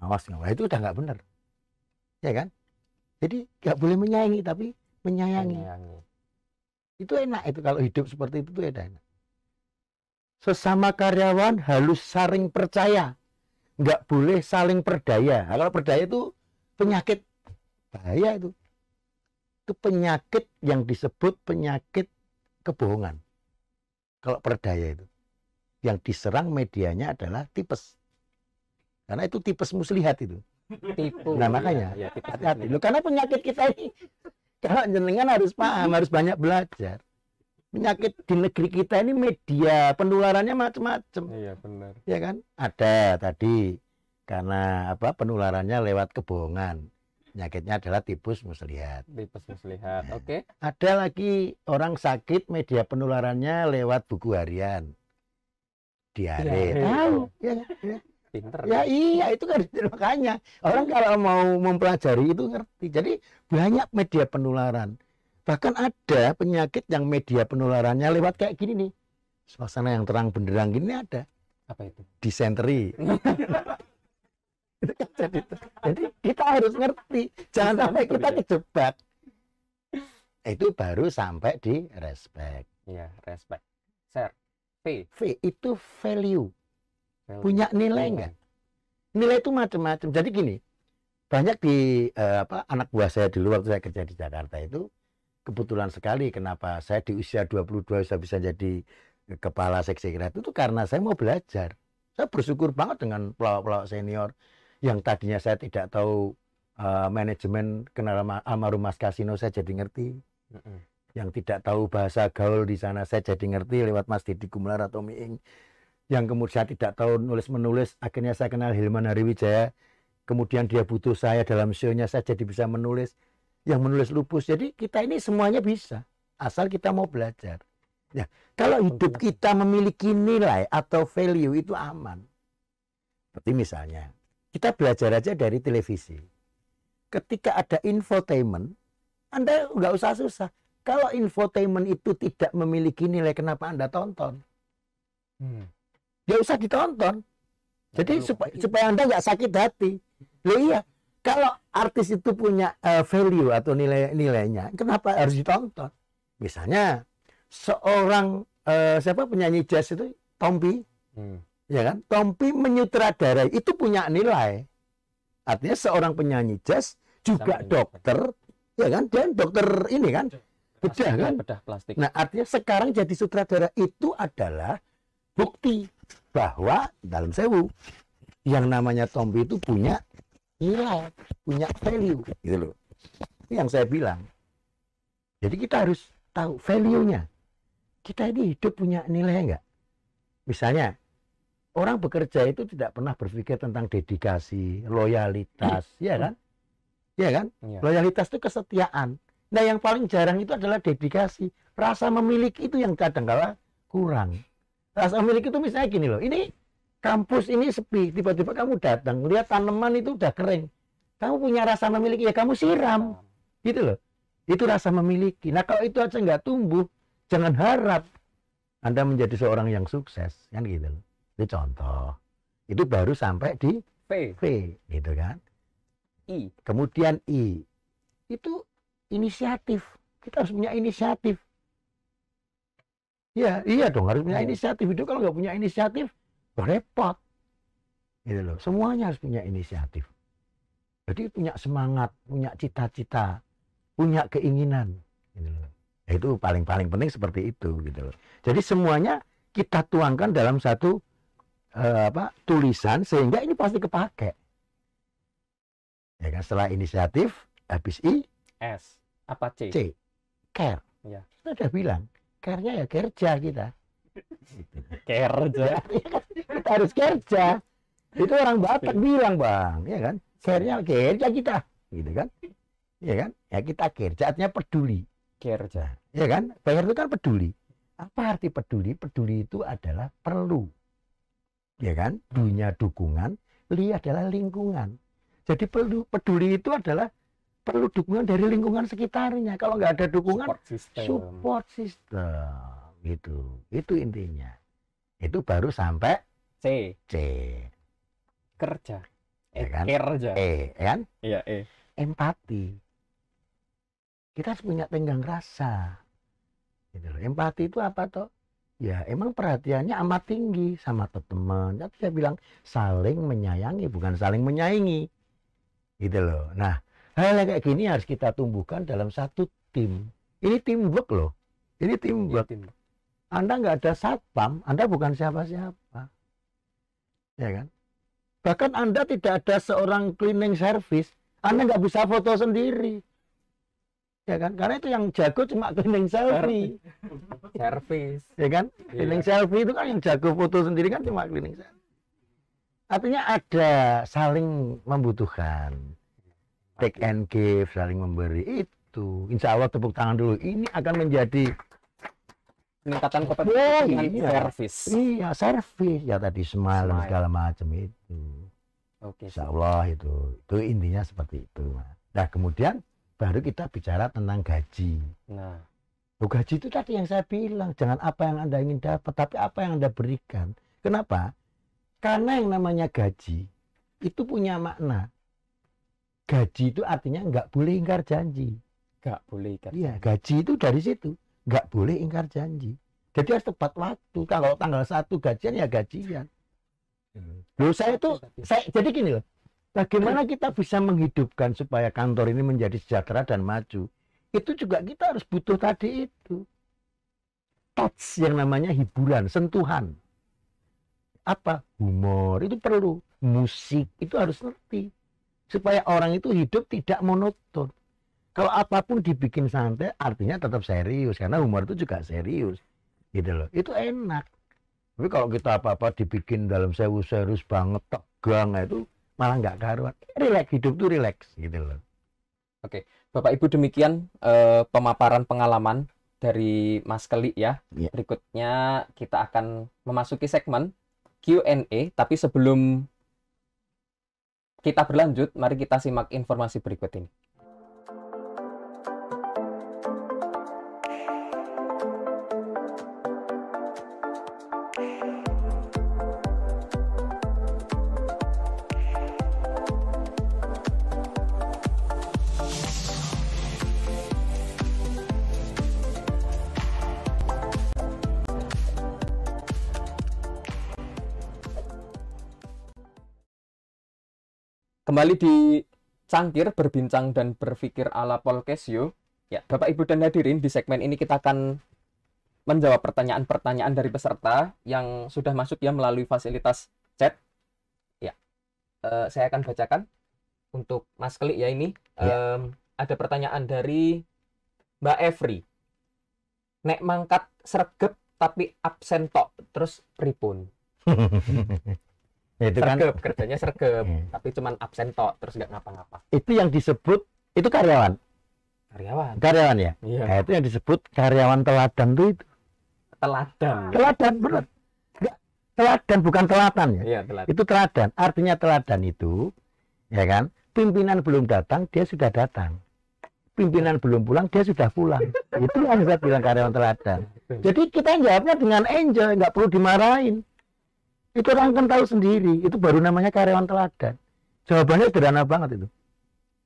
awas nggak. Wah, itu udah nggak benar. Ya kan? Jadi nggak boleh menyayangi tapi menyayangi. Menyayangi. Itu enak itu kalau hidup seperti itu tuh enak. Sesama karyawan harus saling percaya. Nggak boleh saling perdaya. Nah, kalau perdaya itu penyakit bahaya itu. Itu penyakit yang disebut penyakit kebohongan. Kalau perdaya itu. Yang diserang medianya adalah tipes. Karena itu tipes muslihat itu. Tipu. Nah, makanya. Ya, tipu Hati-hati. Loh, karena penyakit kita ini kalau jenengan harus paham, harus banyak belajar. Penyakit di negeri kita ini media penularannya macam-macam, Iya, benar. ya kan? Ada tadi karena apa penularannya lewat kebohongan. Penyakitnya adalah tipus muslihat. Tipes muslihat. Oke. Ada lagi orang sakit media penularannya lewat buku harian. Diare. Diare. Tahu, ya, ya. Pinter. Ya iya itu kan makanya orang kalau mau mempelajari itu ngerti. Jadi banyak media penularan. Bahkan ada penyakit yang media penularannya lewat kayak gini nih. Suasana yang terang benderang gini ada. Apa itu? Disenteri. Itu kan jadi, jadi kita harus ngerti. Jangan sampai kita Disenteri. kejebak. Itu baru sampai di respect. Iya, respect. Share. V. V itu value. Value. Punya nilai enggak? nilai itu macam-macam. Jadi gini, banyak di eh, apa anak buah saya dulu waktu saya kerja di Jakarta itu kebetulan sekali kenapa saya di usia 22 saya bisa jadi kepala seksi kreatif itu karena saya mau belajar. Saya bersyukur banget dengan pelawak-pelawak senior yang tadinya saya tidak tahu eh, manajemen kenal sama almarhum Mas Kasino saya jadi ngerti. Yang tidak tahu bahasa gaul di sana saya jadi ngerti lewat Mas Didi Gumelar atau Miing yang kemudian saya tidak tahu nulis menulis akhirnya saya kenal Hilman Hariwijaya. Kemudian dia butuh saya dalam show-nya saya jadi bisa menulis. Yang menulis lupus jadi kita ini semuanya bisa asal kita mau belajar. Ya kalau hidup kita memiliki nilai atau value itu aman. Seperti misalnya kita belajar aja dari televisi. Ketika ada infotainment anda nggak usah susah kalau infotainment itu tidak memiliki nilai kenapa anda tonton Hmm. ya usah ditonton. Jadi Lalu, supaya, supaya Anda nggak sakit hati. Loh iya, kalau artis itu punya eh, value atau nilai-nilainya, kenapa harus ditonton? Misalnya seorang eh, siapa penyanyi jazz itu Tompi, Hmm. ya kan? Tompi menyutradarai itu punya nilai. Artinya seorang penyanyi jazz juga Sama dokter, ya kan? Dan dokter ini kan. Bedah kan? Bedah plastik. Nah, artinya sekarang jadi sutradara itu adalah bukti bahwa dalam sewu yang namanya Tompi itu punya nilai, punya value, gitu loh. Itu yang saya bilang. Jadi kita harus tahu value-nya. Kita ini hidup punya nilai enggak? Misalnya, orang bekerja itu tidak pernah berpikir tentang dedikasi, loyalitas, ya kan? Ya kan? Iya. Loyalitas itu kesetiaan. Nah, yang paling jarang itu adalah dedikasi. Rasa memiliki itu yang kadang kala kurang. Rasa memiliki itu misalnya gini loh, ini kampus ini sepi, tiba-tiba kamu datang, lihat tanaman itu udah kering. Kamu punya rasa memiliki, ya kamu siram, gitu loh. Itu rasa memiliki. Nah, kalau itu aja nggak tumbuh, jangan harap Anda menjadi seorang yang sukses, kan gitu loh. Itu contoh. Itu baru sampai di V, V gitu kan. I, Kemudian I itu inisiatif. Kita harus punya inisiatif. Ya, iya dong harus punya Iya. inisiatif. Itu kalau nggak punya inisiatif, repot. Gitu loh. Semuanya harus punya inisiatif. Jadi punya semangat, punya cita-cita, punya keinginan. Gitu loh. Ya, Itu paling-paling penting seperti itu gitu loh. Jadi semuanya kita tuangkan dalam satu eh, apa tulisan sehingga ini pasti kepake. Ya kan setelah inisiatif habis I S, apa C? C care. Iya. Kita udah bilang care-nya ya kerja kita. Kerja. Ya, kita harus kerja. Itu orang Batak bilang bang, ya kan? Care-nya kerja kita, gitu kan? Ya kan? Ya kita kerja artinya peduli. Kerja. Ya kan? Bayar itu kan peduli. Apa arti peduli? Peduli itu adalah perlu. Ya kan? Dunya dukungan, li adalah lingkungan. Jadi perlu peduli itu adalah perlu dukungan dari lingkungan sekitarnya. Kalau nggak ada dukungan, Support system. support system. Gitu. Itu intinya. Itu baru sampai C, C. kerja. Ya Eh, kan? kerja. E, ya kan? Iya, E. Empati. Kita harus punya tenggang rasa. Gitu loh. Empati itu apa toh? Ya emang perhatiannya amat tinggi sama teman. Tapi saya bilang saling menyayangi bukan saling menyaingi. Gitu loh. Nah hal yang kayak gini harus kita tumbuhkan dalam satu tim. Ini teamwork loh. Ini teamwork. tim. Anda nggak ada satpam, Anda bukan siapa-siapa. Ya kan? Bahkan Anda tidak ada seorang cleaning service, Anda nggak bisa foto sendiri. Ya kan? Karena itu yang jago cuma cleaning selfie. Service. Ya kan? Cleaning Iya. selfie itu kan yang jago foto sendiri kan cuma cleaning selfie. Artinya ada saling membutuhkan. Take and give, saling memberi itu. Insya Allah tepuk tangan dulu. Ini akan menjadi Peningkatan Oh, kepentingan iya. service. Iya, servis ya tadi dan Smile. segala macam itu. Oke. Insya Allah itu. Itu intinya seperti itu. Nah, kemudian baru kita bicara tentang gaji. Nah, Loh, gaji itu tadi yang saya bilang, jangan apa yang Anda ingin dapat, tapi apa yang Anda berikan. Kenapa? Karena yang namanya gaji itu punya makna. Gaji itu artinya nggak boleh ingkar janji. nggak boleh kan. Iya, gaji itu dari situ. Nggak boleh ingkar janji. Jadi harus tepat waktu. Kalau tanggal satu gajian ya gajian. Loh, saya itu, saya, jadi gini loh. Bagaimana kita bisa menghidupkan supaya kantor ini menjadi sejahtera dan maju? Itu juga kita harus butuh tadi itu. Touch yang namanya hiburan, sentuhan. Apa? Humor, itu perlu. Musik, itu harus ngerti. Supaya orang itu hidup tidak monoton. Kalau apa pun dibikin santai, artinya tetap serius. Karena humor itu juga serius. Gitu loh. Itu enak. Tapi kalau kita apa-apa dibikin dalam sewu serius banget, tegang, nah itu malah nggak karuan. Relax, hidup tuh relax. Gitu loh. Bapak Ibu demikian eh, pemaparan pengalaman dari Mas Keli ya. Iya. Berikutnya kita akan memasuki segmen Q&A, tapi sebelum kita berlanjut, mari kita simak informasi berikut ini. Kembali di Cangkir berbincang dan berpikir ala Polkesio. Ya, Bapak Ibu dan hadirin di segmen ini kita akan menjawab pertanyaan-pertanyaan dari peserta yang sudah masuk ya melalui fasilitas chat. Ya, eh, saya akan bacakan untuk Mas Klik ya ini. Ya. Em, ada pertanyaan dari Mbak Evri. Nek mangkat sregep tapi absen tok terus pripun? Ya, itu kan Sregep, kerjanya sregep, Hmm. tapi cuman absen tok terus nggak ngapa-ngapa. itu yang disebut itu karyawan. Karyawan. Karyawan ya. Iya. Nah, itu yang disebut karyawan teladan tuh itu. Teladan. Teladan benar. Teladan bukan telatan ya. Iya, teladan. Itu teladan. Artinya teladan itu ya kan? Pimpinan belum datang, dia sudah datang. Pimpinan belum pulang, dia sudah pulang. itu yang saya bilang karyawan teladan. Jadi kita jawabnya dengan enjoy, nggak perlu dimarahin. Itu orang kan tahu sendiri. Itu baru namanya karyawan teladan. Jawabannya sederhana banget itu.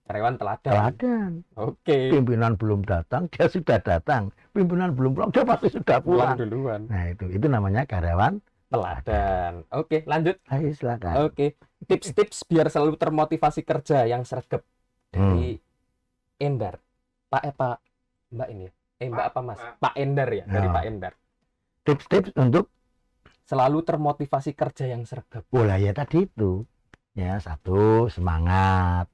Karyawan teladan. Teladan. Oke. Pimpinan belum datang, dia sudah datang. Pimpinan belum pulang, dia pasti sudah Pulang pulang. duluan. Nah itu, itu namanya karyawan Teladan. Oke, lanjut. Ayo silakan. Oke. Tips-tips biar selalu termotivasi kerja yang sergap dari Endar. Pak eh Pak Mbak ini. ya? Eh Mbak apa Mas? Pak Endar ya, dari Ya. Pak Endar. Tips-tips untuk Selalu termotivasi kerja yang sergap. bola ya tadi itu. Ya, satu semangat.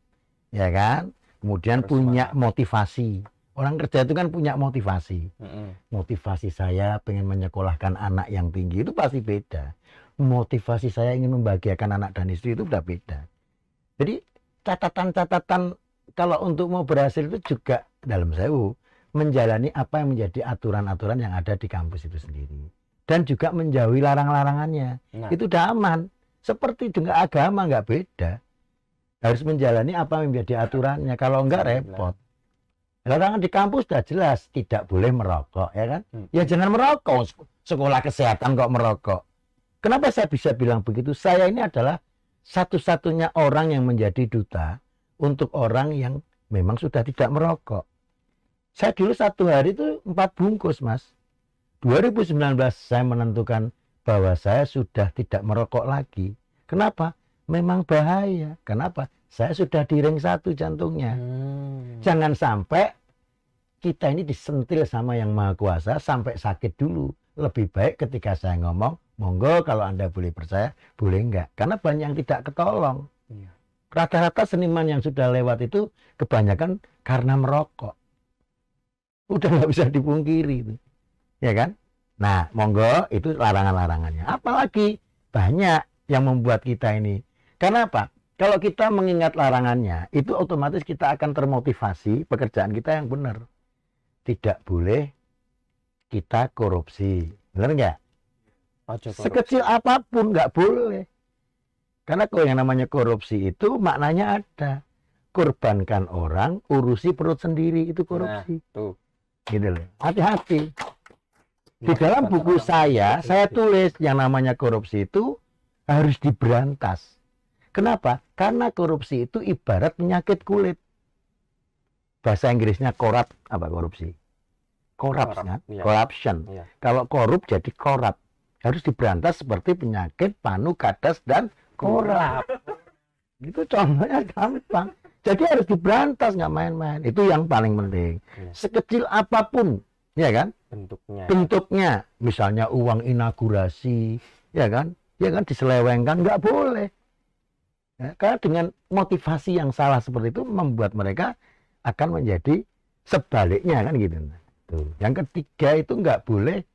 Ya kan? Kemudian Harus punya semangat. motivasi. Orang kerja itu kan punya motivasi. Mm-mm. Motivasi saya pengen menyekolahkan anak yang tinggi itu pasti beda. Motivasi saya ingin membahagiakan anak dan istri itu udah beda. Jadi catatan-catatan kalau untuk mau berhasil itu juga dalam sewu menjalani apa yang menjadi aturan-aturan yang ada di kampus itu sendiri dan juga menjauhi larang-larangannya. Nah, itu udah aman. Seperti dengan agama nggak beda. Harus menjalani apa yang menjadi aturannya. Kalau enggak repot. Larangan di kampus sudah jelas. Tidak boleh merokok ya kan? Hmm. ya jangan merokok. Sek- sekolah kesehatan kok merokok. Kenapa saya bisa bilang begitu? Saya ini adalah satu-satunya orang yang menjadi duta untuk orang yang memang sudah tidak merokok. Saya dulu satu hari itu empat bungkus mas 2019 saya menentukan bahwa saya sudah tidak merokok lagi kenapa memang bahaya kenapa saya sudah di ring satu jantungnya Hmm. Jangan sampai kita ini disentil sama yang maha kuasa sampai sakit dulu. Lebih baik ketika saya ngomong, monggo kalau Anda boleh percaya, boleh enggak. Karena banyak yang tidak ketolong. Iya. Rata-rata seniman yang sudah lewat itu kebanyakan karena merokok. Udah nggak bisa dipungkiri itu. Ya kan? Nah, monggo itu larangan-larangannya. Apalagi banyak yang membuat kita ini. Karena apa? Kalau kita mengingat larangannya, itu otomatis kita akan termotivasi pekerjaan kita yang benar. Tidak boleh kita korupsi. Benar nggak? Sekecil apa pun nggak boleh. Karena kalau yang namanya korupsi itu maknanya ada. Korbankan orang, urusi perut sendiri itu korupsi. tuh. Gitu loh. Hati-hati. Di Nah, dalam buku saya, saya tulis yang namanya korupsi itu harus diberantas. Kenapa? Karena korupsi itu ibarat penyakit kulit. Bahasa Inggrisnya korup apa korupsi? Korup, kan? iya. Corruption. Iya. Kalau korup jadi korup. Harus diberantas seperti penyakit panu, kadas, dan korup. Itu contohnya gampang. Jadi harus diberantas, nggak main-main. Itu yang paling penting. Iya. Sekecil apa pun, ya kan? Bentuknya. bentuknya. Misalnya uang inaugurasi ya kan? Ya kan diselewengkan nggak boleh. Ya, karena dengan motivasi yang salah seperti itu membuat mereka akan menjadi sebaliknya kan gitu. Tuh. yang ketiga itu nggak boleh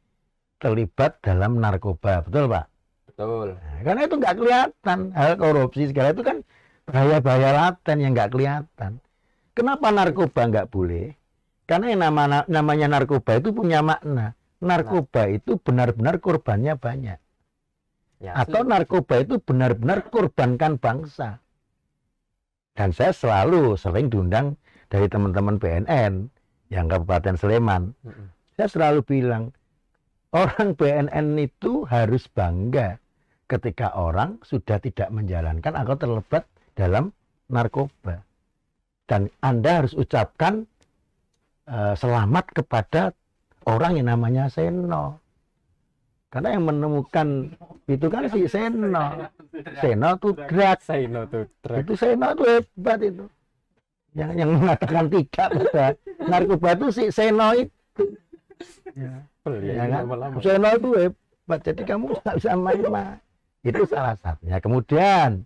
terlibat dalam narkoba. Betul pak? Betul. Nah, karena itu nggak kelihatan. Hal korupsi segala itu kan bahaya-bahaya laten yang nggak kelihatan. Kenapa narkoba nggak boleh karena yang nama, namanya narkoba itu punya makna narkoba itu benar-benar korbannya banyak Ya, atau setuju. narkoba itu benar-benar korbankan bangsa dan saya selalu sering diundang dari teman-teman BNN yang Kabupaten Sleman Mm-mm. saya selalu bilang orang BNN itu harus bangga ketika orang sudah tidak menjalankan atau terlibat dalam narkoba. Dan Anda harus ucapkan eh, selamat kepada orang yang namanya Seno. Karena yang menemukan itu kan si Seno. Seno itu drag. Say no to drug. Itu Seno itu hebat itu. Yang, yang mengatakan tidak pada narkoba itu si Seno itu. Ya. Ya kan? Seno itu hebat, jadi kamu nggak bisa main-main. Itu salah satunya. Kemudian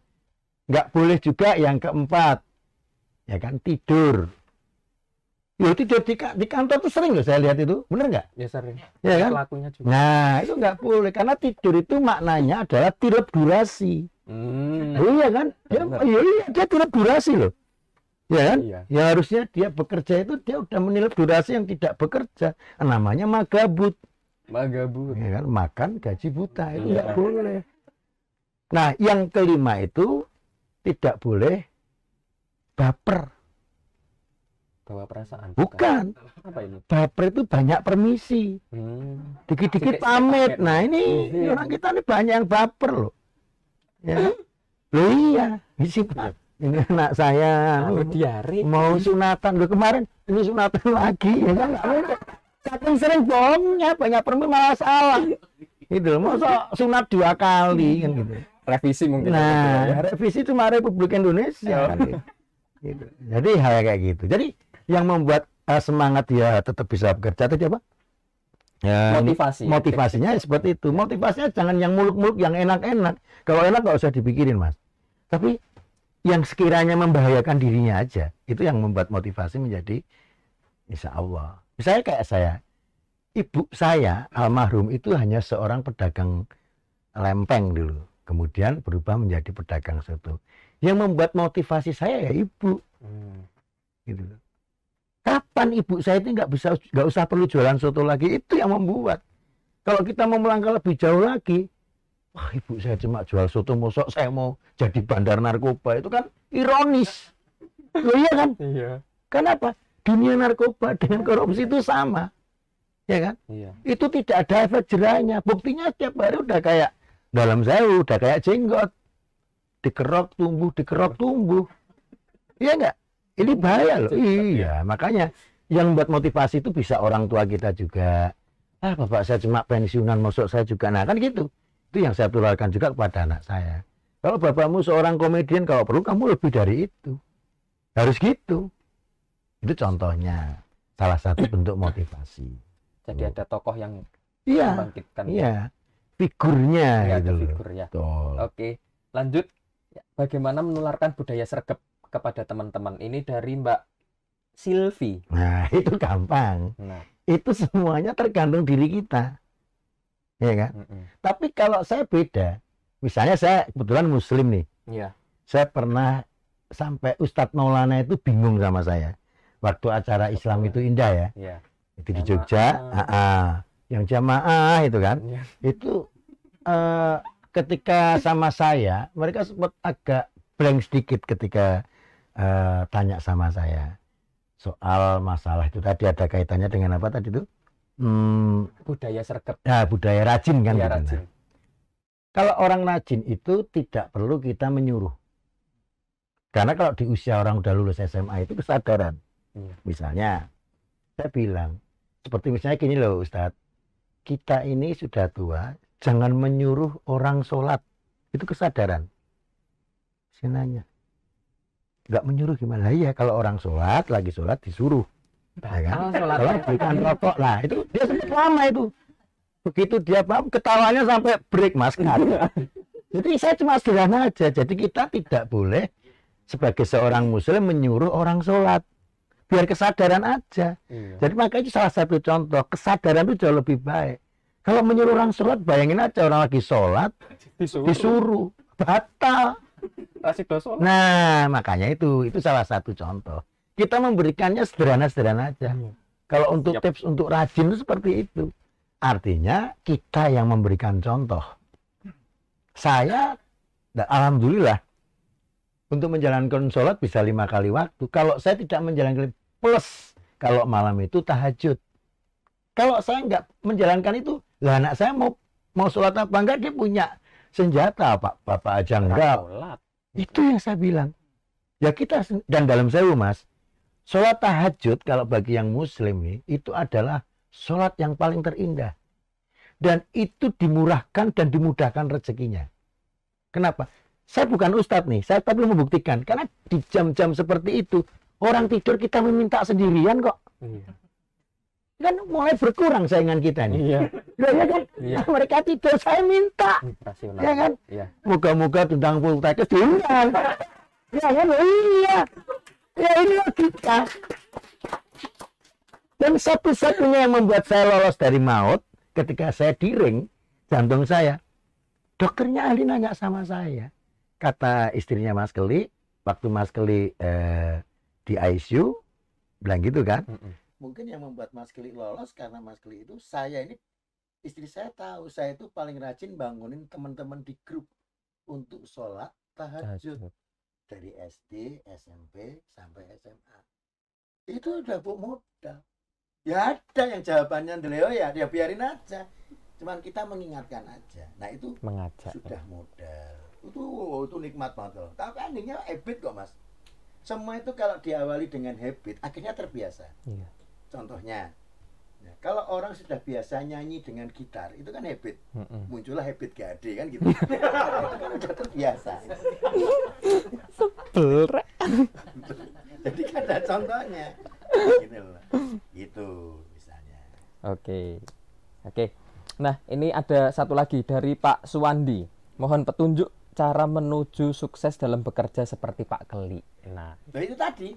nggak boleh juga yang keempat, ya kan tidur. Ya tidur di, di kantor tuh sering loh saya lihat itu, bener nggak? Ya sering. Ya kan? Pelakunya juga. Nah itu nggak boleh karena tidur itu maknanya adalah tilep durasi. Hmm. Iya kan? Dia, Bener. iya, iya, dia tilep durasi loh. Ya kan? Iya. Ya harusnya dia bekerja itu dia udah menilep durasi yang tidak bekerja. Namanya magabut. Magabut. ya kan makan gaji buta itu Iya. nggak boleh nah yang kelima itu tidak boleh baper Bawa perasaan. bukan Apa ini? baper itu banyak permisi Hmm. dikit-dikit Sedikit-sedikit pamit nah ini Iya. orang kita ini banyak yang baper loh Ya. Loh iya, isi Pak. Ini anak saya Kalau diare. mau sunatan Loh, kemarin ini sunatan lagi ya kan. Saking sering bohongnya banyak perempuan malah salah. Itu masa sunat dua kali kan gitu. Revisi mungkin. Nah, ya. revisi cuma Republik Indonesia kan gitu. Gitu. Jadi hal kayak gitu. Jadi yang membuat eh, semangat dia tetap bisa bekerja tadi apa? Ya, Motivasi. motivasinya seperti itu. Motivasinya jangan yang muluk-muluk, yang enak-enak. Kalau enak nggak usah dipikirin, Mas. Tapi yang sekiranya membahayakan dirinya aja, itu yang membuat motivasi menjadi insya Allah. Misalnya kayak saya, ibu saya almarhum itu hanya seorang pedagang lempeng dulu, kemudian berubah menjadi pedagang soto. Yang membuat motivasi saya ya ibu, Hmm. gitu loh. Kapan ibu saya itu nggak bisa nggak usah perlu jualan soto lagi itu yang membuat. Kalau kita mau melangkah lebih jauh lagi, wah ibu saya cuma jual soto mosok saya mau jadi bandar narkoba itu kan ironis. Loh iya kan? Iya. Kenapa? Dunia narkoba dengan korupsi itu sama. Ya kan? Iya. Itu tidak ada efek jerahnya. Buktinya setiap hari udah kayak dalam saya udah kayak jenggot. Dikerok tumbuh, dikerok tumbuh. Iya enggak? Ini bahaya loh. Iya, makanya yang buat motivasi itu bisa orang tua kita juga. Ah, bapak saya cuma pensiunan, masuk saya juga. Nah, kan gitu. Itu yang saya tularkan juga kepada anak saya. Kalau bapakmu seorang komedian, kalau perlu kamu lebih dari itu. Harus gitu. Itu contohnya. Salah satu bentuk motivasi. Jadi ada tokoh yang Iya, membangkitkan. iya. Figurnya Ya, gitu figur ya. Oke, lanjut. Ya, Bagaimana menularkan budaya sergap kepada teman-teman? Ini dari Mbak Silvi. Nah, itu gampang. Nah, Itu semuanya tergantung diri kita. Ya kan? mm-mm. Tapi kalau saya beda. Misalnya saya kebetulan muslim nih. Iya. Saya pernah sampai Ustadz Maulana itu bingung sama saya. Waktu acara Islam itu indah ya. Iya. Itu di. Jogja. ah, ah. Yang jamaah itu kan. Iya. Itu eh, ketika sama saya, mereka sempat agak blank sedikit ketika eh, tanya sama saya soal masalah itu tadi ada kaitannya dengan apa tadi itu? Hmm, Budaya sergap. ya budaya rajin kan? Ya, gitu. Nah, rajin. Kalau orang rajin itu tidak perlu kita menyuruh. Karena kalau di usia orang udah lulus SMA itu kesadaran. Iya. Misalnya, saya bilang, seperti misalnya gini loh Ustadz, kita ini sudah tua, jangan menyuruh orang sholat. Itu kesadaran. Saya nanya, nggak menyuruh gimana? Lah Iya, kalau orang sholat, lagi sholat disuruh. Ya kan? Ah, sholat. Kalau berikan rokok, lah itu dia sempat lama itu. Begitu dia paham, ketawanya sampai break mas. Jadi saya cuma sederhana aja. Jadi kita tidak boleh sebagai seorang muslim menyuruh orang sholat. Biar kesadaran aja. Iya. Jadi makanya itu salah satu contoh. Kesadaran itu jauh lebih baik. Kalau menyuruh orang sholat, bayangin aja orang lagi sholat, Disuruh. disuruh. Batal. Nah, makanya itu. Itu salah satu contoh. Kita memberikannya sederhana-sederhana aja. Iya. Kalau untuk tips untuk rajin itu seperti itu. Artinya kita yang memberikan contoh. Saya, da- alhamdulillah, untuk menjalankan sholat bisa lima kali waktu. Kalau saya tidak menjalankan plus, kalau malam itu tahajud. Kalau saya nggak menjalankan itu, lah anak saya mau mau sholat apa enggak dia punya senjata pak bapak aja enggak itu yang saya bilang. Ya kita dan dalam sewu mas, sholat tahajud kalau bagi yang muslim nih itu adalah sholat yang paling terindah. Dan itu dimurahkan dan dimudahkan rezekinya. Kenapa? Saya bukan ustadz nih, saya tapi membuktikan. Karena di jam-jam seperti itu, orang tidur kita meminta sendirian kok. Iya. Kan mulai berkurang saingan kita nih. Iya. Loh, ya kan? Iya. Mereka tidur, saya minta. Rasional. Ya kan? Iya. Moga-moga tentang full text diundang. Ya kan? Iya. Ya ini logika. Dan satu-satunya yang membuat saya lolos dari maut ketika saya diring jantung saya. Dokternya ahli nanya sama saya. Kata istrinya Mas Keli, waktu Mas Keli eh, di ICU, bilang gitu kan. Mm-mm. Mungkin yang membuat Mas Keli lolos karena Mas Keli itu saya ini istri saya tahu saya itu paling rajin bangunin teman-teman di grup untuk sholat tahajud dari SD, SMP sampai SMA. Itu udah bu modal. Ya ada yang jawabannya Deleo ya, dia biarin aja. Cuman kita mengingatkan aja. Nah itu Mengajak. sudah modal. itu itu nikmat banget loh. Tapi endingnya habit kok mas. Semua itu kalau diawali dengan habit, akhirnya terbiasa. Iya. Contohnya, ya, kalau orang sudah biasa nyanyi dengan gitar, itu kan habit. Mm-mm. Muncullah habit GAD kan gitu. itu kan udah terbiasa. Belrek. Jadi kan ada contohnya. Gitu loh. Gitu misalnya. Oke. Oke. Nah, ini ada satu lagi dari Pak Suwandi. Mohon petunjuk cara menuju sukses dalam bekerja seperti Pak Keli. Nah, Nah itu tadi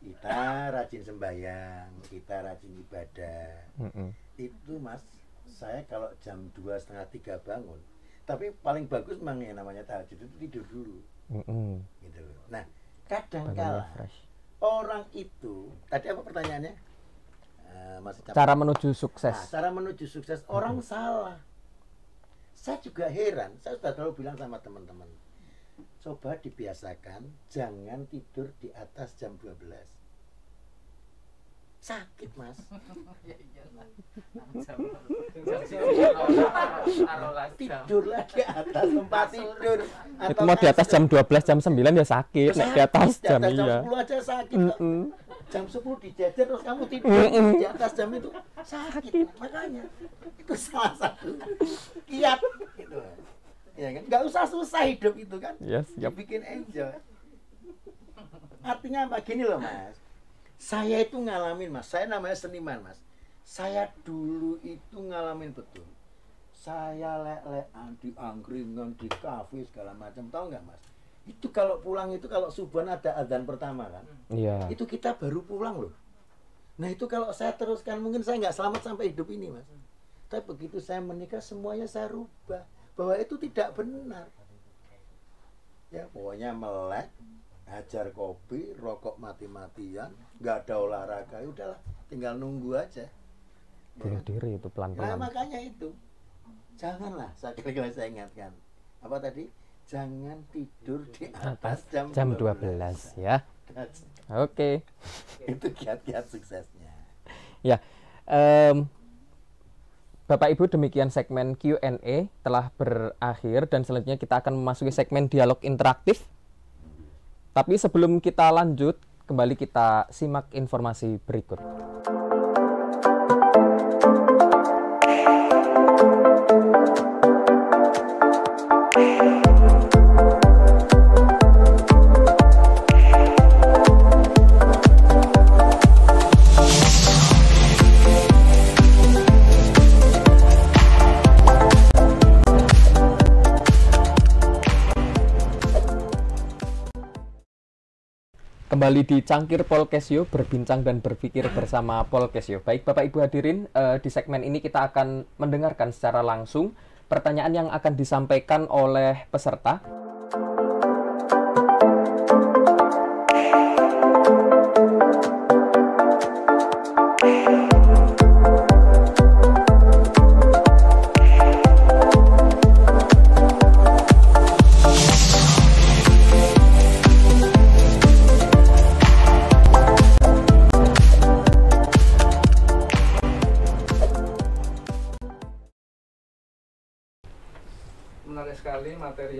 kita rajin sembahyang, kita rajin ibadah. mm-mm. Itu mas, saya kalau jam dua setengah tiga bangun. Tapi paling bagus memang yang namanya tahajud itu tidur dulu, Mm-mm. gitu loh. Nah kadang Bangunnya kala fresh. orang itu, tadi apa pertanyaannya? Eh. Cara menuju sukses. Nah, cara menuju sukses orang salah. Saya juga heran, saya sudah selalu bilang sama teman-teman. Coba dibiasakan jangan tidur di atas jam 12. Sakit, Mas. Tidurlah di atas tempat tidur. Itu mau di atas jam 12, jam 9 ya sakit. Nek di atas jam atas jam iya. 10 aja sakit kok. Mm-mm. Jam 10 dijajar terus kamu tidur Mm-mm. di atas jam itu sakit. Makanya itu salah satu kiat gitu. Ya kan? Nggak usah susah hidup itu kan. Yes, yap. Dibikin enjoy. Artinya apa? Gini loh mas. Saya itu ngalamin mas. Saya namanya seniman mas. Saya dulu itu ngalamin betul. Saya lelean di angkringan, di kafe segala macam. Tahu nggak mas? Itu kalau pulang itu kalau subuhan ada adzan pertama kan. Iya. Itu kita baru pulang loh. Nah itu kalau saya teruskan mungkin saya nggak selamat sampai hidup ini mas. Tapi begitu saya menikah semuanya saya rubah bahwa itu tidak benar. Ya pokoknya melek, hajar kopi, rokok mati-matian, nggak ada olahraga, ya udahlah tinggal nunggu aja. Bunuh diri itu Nah pelan-pelan. makanya itu janganlah saya kira saya ingatkan apa tadi jangan tidur di atas jam Jam 12 ya. Oke. itu kiat-kiat suksesnya. Ya, em, Bapak Ibu demikian segmen Q&A telah berakhir dan selanjutnya kita akan memasuki segmen dialog interaktif. Tapi sebelum kita lanjut, kembali kita simak informasi berikut. Kembali di Cangkir Polkesio berbincang dan berpikir bersama Polkesio. Baik Bapak Ibu hadirin, eh, di segmen ini kita akan mendengarkan secara langsung pertanyaan yang akan disampaikan oleh peserta.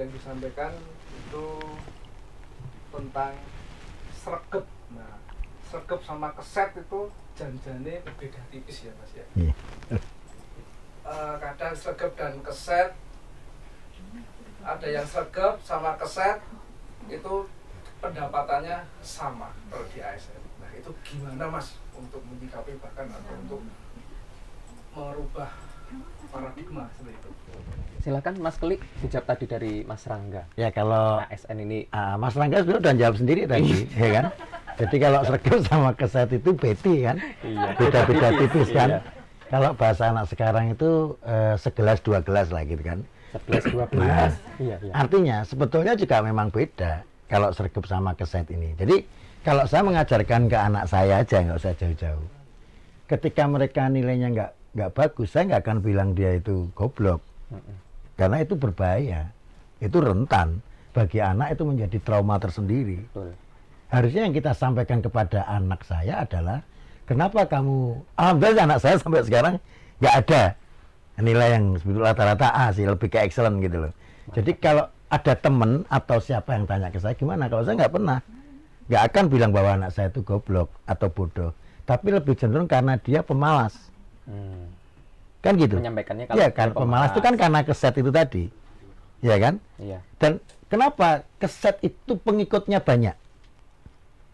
Yang disampaikan itu tentang sregep. Nah, sregep sama keset itu janjane berbeda tipis ya mas ya. Iya. Eh, kadang sregep dan keset ada yang sregep sama keset itu pendapatannya sama kalau di ASN. Nah itu gimana mas untuk menyikapi bahkan atau untuk merubah paradigma seperti itu? Silakan Mas Klik dijawab tadi dari Mas Rangga. Ya kalau ASN ini ah, Mas Rangga sudah udah jawab sendiri tadi, ya kan? Jadi kalau sergap sama keset itu beti kan, Iya, beda-beda tipis, tipis kan. iya. Kalau bahasa anak sekarang itu eh, segelas dua gelas lah gitu kan. 11 12. Nah. Iya, iya. Artinya sebetulnya juga memang beda kalau sergap sama keset ini. Jadi kalau saya mengajarkan ke anak saya aja nggak usah jauh-jauh. Ketika mereka nilainya nggak nggak bagus, saya nggak akan bilang dia itu goblok. Karena itu berbahaya, itu rentan bagi anak itu menjadi trauma tersendiri. Betul. Harusnya yang kita sampaikan kepada anak saya adalah kenapa kamu, alhamdulillah anak saya sampai sekarang nggak ada nilai yang sebetulnya rata-rata A sih, lebih ke excellent gitu loh. Jadi kalau ada temen atau siapa yang tanya ke saya gimana kalau saya nggak pernah nggak akan bilang bahwa anak saya itu goblok atau bodoh tapi lebih cenderung karena dia pemalas Hmm. Kan gitu Menyampaikannya kalau Iya dia kan pemalas itu kan karena keset itu tadi ya kan Iya. dan kenapa keset itu pengikutnya banyak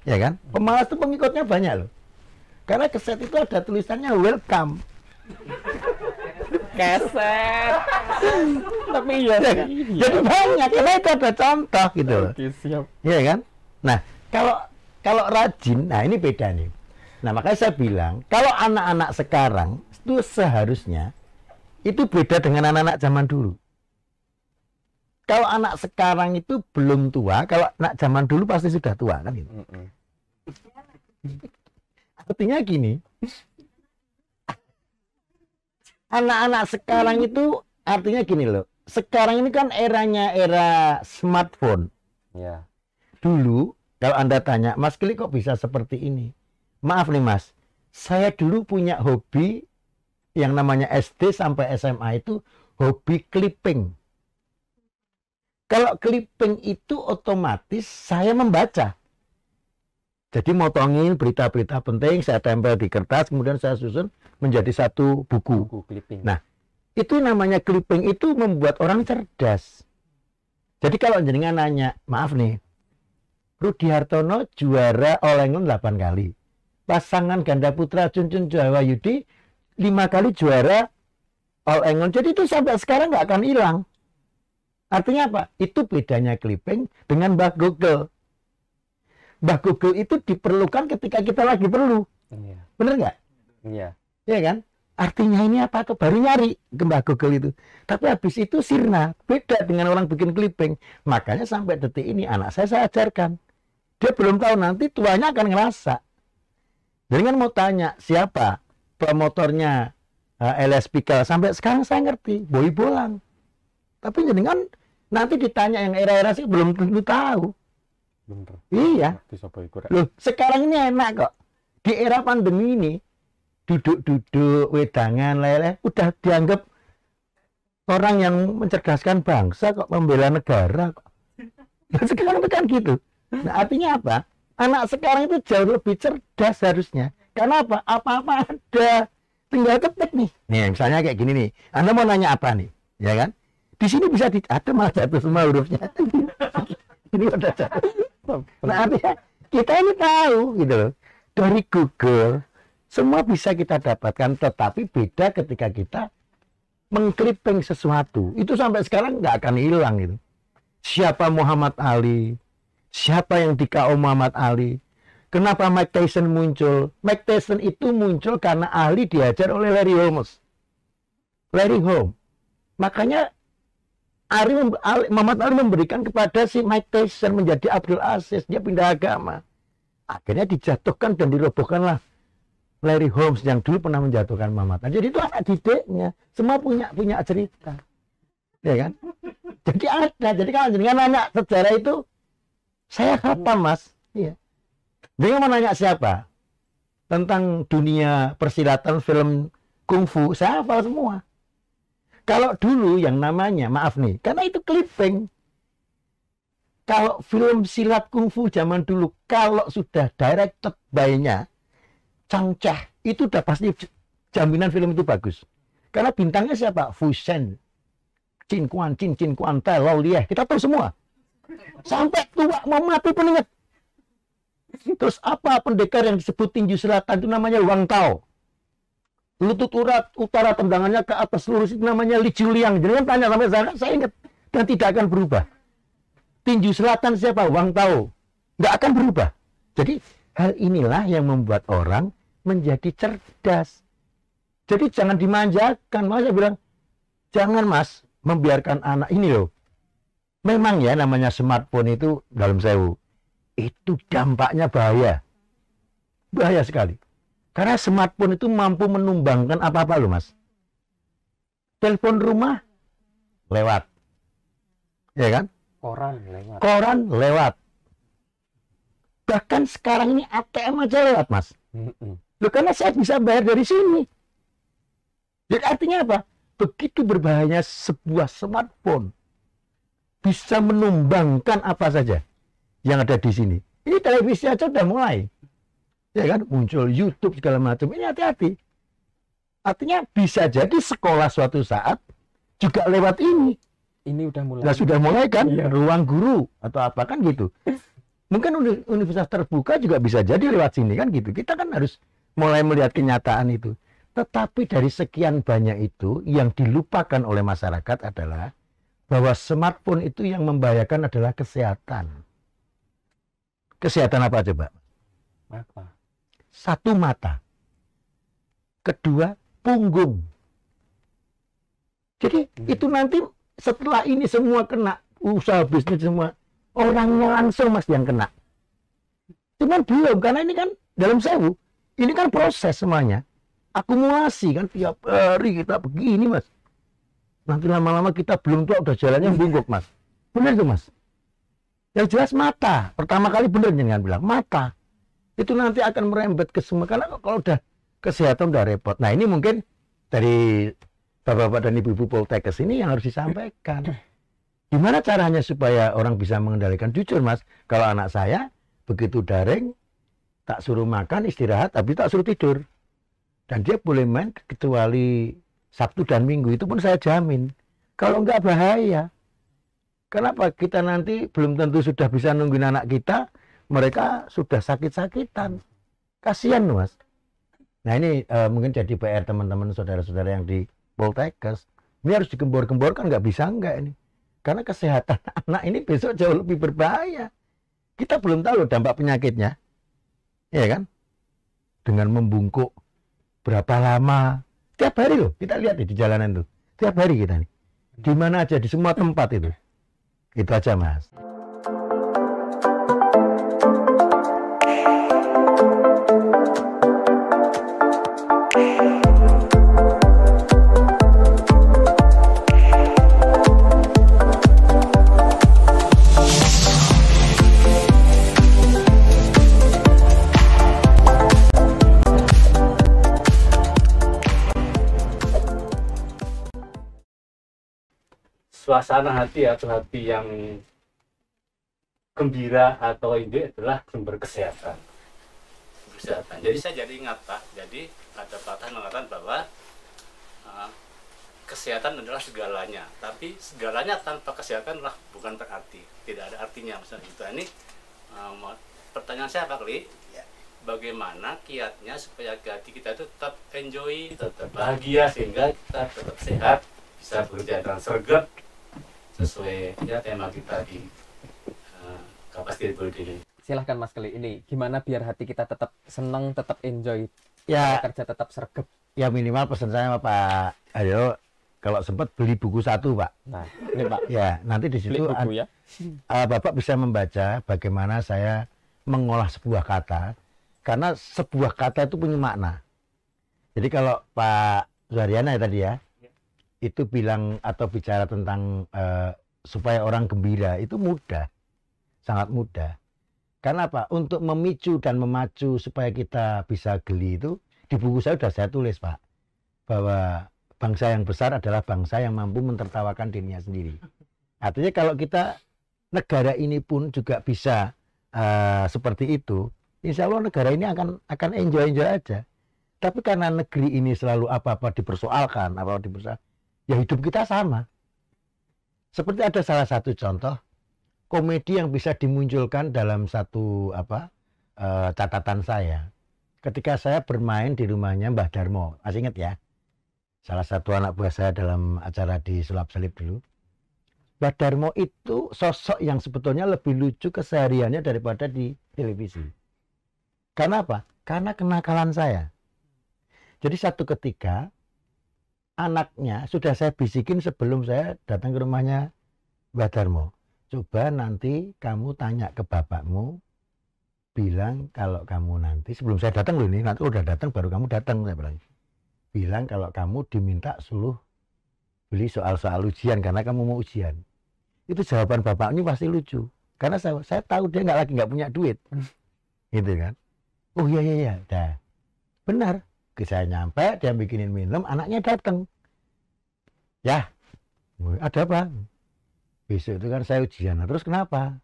ya kan pemalas itu pengikutnya banyak loh karena keset itu ada tulisannya welcome Keset. Tapi iya. jadi banyak karena itu ada contoh gitu loh Oke, siap. Iya kan? Nah, kalau kalau rajin, nah ini beda nih. Nah, makanya saya bilang, kalau anak-anak sekarang itu seharusnya itu beda dengan anak-anak zaman dulu. Kalau anak sekarang itu belum tua, kalau anak zaman dulu pasti sudah tua kan gitu. Mm-mm. Artinya gini, anak-anak sekarang itu artinya gini loh. Sekarang ini kan eranya era smartphone. Iya. dulu kalau anda tanya Mas Kili kok bisa seperti ini maaf nih Mas saya dulu punya hobi yang namanya SD sampai SMA itu hobi clipping kalau clipping itu otomatis saya membaca jadi motongin berita-berita penting saya tempel di kertas kemudian saya susun menjadi satu buku Buku clipping. Nah, itu namanya clipping itu membuat orang cerdas. Jadi kalau jenengan nanya, maaf nih, Rudi Hartono juara All England 8 kali. Pasangan ganda putra Cuncun Jawa Yudi 5 kali juara All England. Jadi itu sampai sekarang nggak akan hilang. Artinya apa? Itu bedanya clipping dengan Mbah Google. Mbah Google itu diperlukan ketika kita lagi perlu. Iya. Bener nggak? Iya. ya kan? Artinya ini apa tuh? Baru nyari ke Mbah Google itu. Tapi habis itu sirna. Beda dengan orang bikin clipping. Makanya sampai detik ini anak saya saya ajarkan. Dia belum tahu nanti tuanya akan ngerasa. Jadi kan mau tanya siapa promotornya uh, LS Pickle. Sampai sekarang saya ngerti. Boy Bolang. Tapi jadi kan nanti ditanya yang era-era sih belum tentu tahu. Bener. Iya. Loh, sekarang ini enak kok. Di era pandemi ini, duduk-duduk, wedangan, lele, udah dianggap orang yang mencerdaskan bangsa kok, membela negara kok. Nah, sekarang itu kan gitu. Nah, artinya apa? Anak sekarang itu jauh lebih cerdas harusnya. Karena apa? Apa-apa ada. Tinggal ketik nih. Nih, misalnya kayak gini nih. Anda mau nanya apa nih? Ya kan? Di sini bisa di ada malah jatuh semua hurufnya. ini udah jatuh. Nah, artinya kita ini tahu gitu loh. Dari Google semua bisa kita dapatkan tetapi beda ketika kita mengklipping sesuatu. Itu sampai sekarang nggak akan hilang gitu. Siapa Muhammad Ali? Siapa yang di KO Muhammad Ali? Kenapa Mike Tyson muncul? Mike Tyson itu muncul karena Ali diajar oleh Larry Holmes. Larry Holmes. Makanya Ali, Ali- Muhammad Ali memberikan kepada si Mike Tyson menjadi Abdul Aziz. Dia pindah agama. Akhirnya dijatuhkan dan dirobohkanlah Larry Holmes yang dulu pernah menjatuhkan Muhammad Ali. Jadi itu anak didiknya. Semua punya punya cerita. Ya kan? Jadi ada. Jadi kalau jenengan nanya sejarah itu, saya hafal mas. Iya. Dia mau nanya siapa? Tentang dunia persilatan film kungfu, saya hafal semua. Kalau dulu yang namanya, maaf nih, karena itu clipping. Kalau film silat kungfu zaman dulu, kalau sudah directed by-nya, Chang Chah, itu udah pasti jaminan film itu bagus. Karena bintangnya siapa? Fu Shen, Chin Kuan, Chin Chin Kuan, Tai, Lieh. Kita tahu semua. Sampai tua mau mati pun ingat. Terus apa pendekar yang disebut tinju selatan itu namanya Wang Tao. Lutut urat utara tendangannya ke atas lurus itu namanya Li Juliang. Kan tanya sampai saya, saya ingat dan tidak akan berubah. Tinju selatan siapa? Wang Tao. Nggak akan berubah. Jadi hal inilah yang membuat orang menjadi cerdas. Jadi jangan dimanjakan. Mas saya bilang, jangan mas membiarkan anak ini loh. Memang ya namanya smartphone itu dalam sewu itu dampaknya bahaya. Bahaya sekali. Karena smartphone itu mampu menumbangkan apa-apa loh mas. Telepon rumah lewat. Ya kan? Koran lewat. Koran lewat. Bahkan sekarang ini ATM aja lewat mas. Loh karena saya bisa bayar dari sini. Jadi artinya apa? Begitu berbahayanya sebuah smartphone. Bisa menumbangkan apa saja yang ada di sini. Ini televisi aja udah mulai. Ya kan, muncul YouTube segala macam. Ini hati-hati. Artinya bisa jadi sekolah suatu saat juga lewat ini. Ini udah mulai. Nah, sudah mulai kan Iya. ruang guru atau apa kan gitu. Mungkin uni- universitas terbuka juga bisa jadi lewat sini kan gitu. Kita kan harus mulai melihat kenyataan itu. Tetapi dari sekian banyak itu yang dilupakan oleh masyarakat adalah bahwa smartphone itu yang membahayakan adalah kesehatan. Kesehatan apa coba? Apa? Satu mata. Kedua, punggung. Jadi Hmm. itu nanti setelah ini semua kena usaha bisnis semua orangnya langsung mas yang kena. Cuman belum karena ini kan dalam sewu ini kan proses semuanya akumulasi kan tiap hari kita begini mas. Nanti lama-lama kita belum tua udah jalannya bungkuk mas. Benar tuh mas. Yang jelas mata. Pertama kali benar jangan bilang mata itu nanti akan merembet ke semua karena kalau udah kesehatan udah repot. Nah ini mungkin dari bapak-bapak dan ibu-ibu Poltekkes ini yang harus disampaikan. Gimana caranya supaya orang bisa mengendalikan jujur mas? Kalau anak saya begitu daring tak suruh makan istirahat tapi tak suruh tidur dan dia boleh main kecuali Sabtu dan Minggu itu pun saya jamin. Kalau nggak bahaya. Kenapa kita nanti belum tentu sudah bisa nungguin anak kita, mereka sudah sakit-sakitan. Kasihan mas. Nah ini eh, mungkin jadi PR teman-teman saudara-saudara yang di Poltekkes. Ini harus digembor-gemborkan nggak bisa nggak ini. Karena kesehatan anak ini besok jauh lebih berbahaya. Kita belum tahu dampak penyakitnya. Ya kan? Dengan membungkuk berapa lama. Tiap hari loh, kita lihat di jalanan tuh. Tiap hari kita nih. Di mana aja, di semua tempat itu. Itu aja mas. Suasana hati atau hati yang gembira atau ini adalah sumber kesehatan. Kesehatan. Jadi saya jadi ingat Pak, jadi ada patah mengatakan bahwa uh, kesehatan adalah segalanya, tapi segalanya tanpa kesehatan lah bukan berarti, tidak ada artinya misalnya itu. Ini uh, pertanyaan saya Pak Kli, bagaimana kiatnya supaya hati kita itu tetap enjoy, tetap bahagia sehingga kita tetap sehat, bisa bekerja dengan sergap sesuai ya tema kita di uh, kapasitas ini. Silahkan Mas Keli, ini gimana biar hati kita tetap senang, tetap enjoy, Ya, kerja tetap sergap. ya minimal pesan saya sama Pak Ayo kalau sempat beli buku satu Pak. Nah, ini Pak, Ya, nanti di situ buku ya. uh, Bapak bisa membaca bagaimana saya mengolah sebuah kata karena sebuah kata itu punya makna. Jadi kalau Pak Zuharyana ya tadi ya itu bilang atau bicara tentang uh, supaya orang gembira itu mudah, sangat mudah. Karena apa? Untuk memicu dan memacu supaya kita bisa geli itu di buku saya sudah saya tulis Pak bahwa bangsa yang besar adalah bangsa yang mampu mentertawakan dirinya sendiri. Artinya kalau kita negara ini pun juga bisa eh, seperti itu, insya Allah negara ini akan akan enjoy enjoy aja. Tapi karena negeri ini selalu apa-apa dipersoalkan, apa-apa dipersoalkan, ya hidup kita sama. Seperti ada salah satu contoh komedi yang bisa dimunculkan dalam satu apa eh, catatan saya. Ketika saya bermain di rumahnya Mbah Darmo, masih ingat ya? Salah satu anak buah saya dalam acara di Sulap Salib dulu. Mbah Darmo itu sosok yang sebetulnya lebih lucu kesehariannya daripada di televisi. Karena apa? Karena kenakalan saya. Jadi satu ketika anaknya sudah saya bisikin sebelum saya datang ke rumahnya Mbah Darmo. Coba nanti kamu tanya ke bapakmu, bilang kalau kamu nanti sebelum saya datang loh ini nanti udah datang baru kamu datang saya bilang. Bilang kalau kamu diminta suruh beli soal-soal ujian karena kamu mau ujian. Itu jawaban bapaknya pasti lucu. Karena saya, saya tahu dia nggak lagi nggak punya duit. gitu kan. Oh iya iya iya, dah. Benar. Saya nyampe, dia bikinin minum, anaknya datang. Ya, ada apa? besok itu kan saya ujian. Nah, terus kenapa?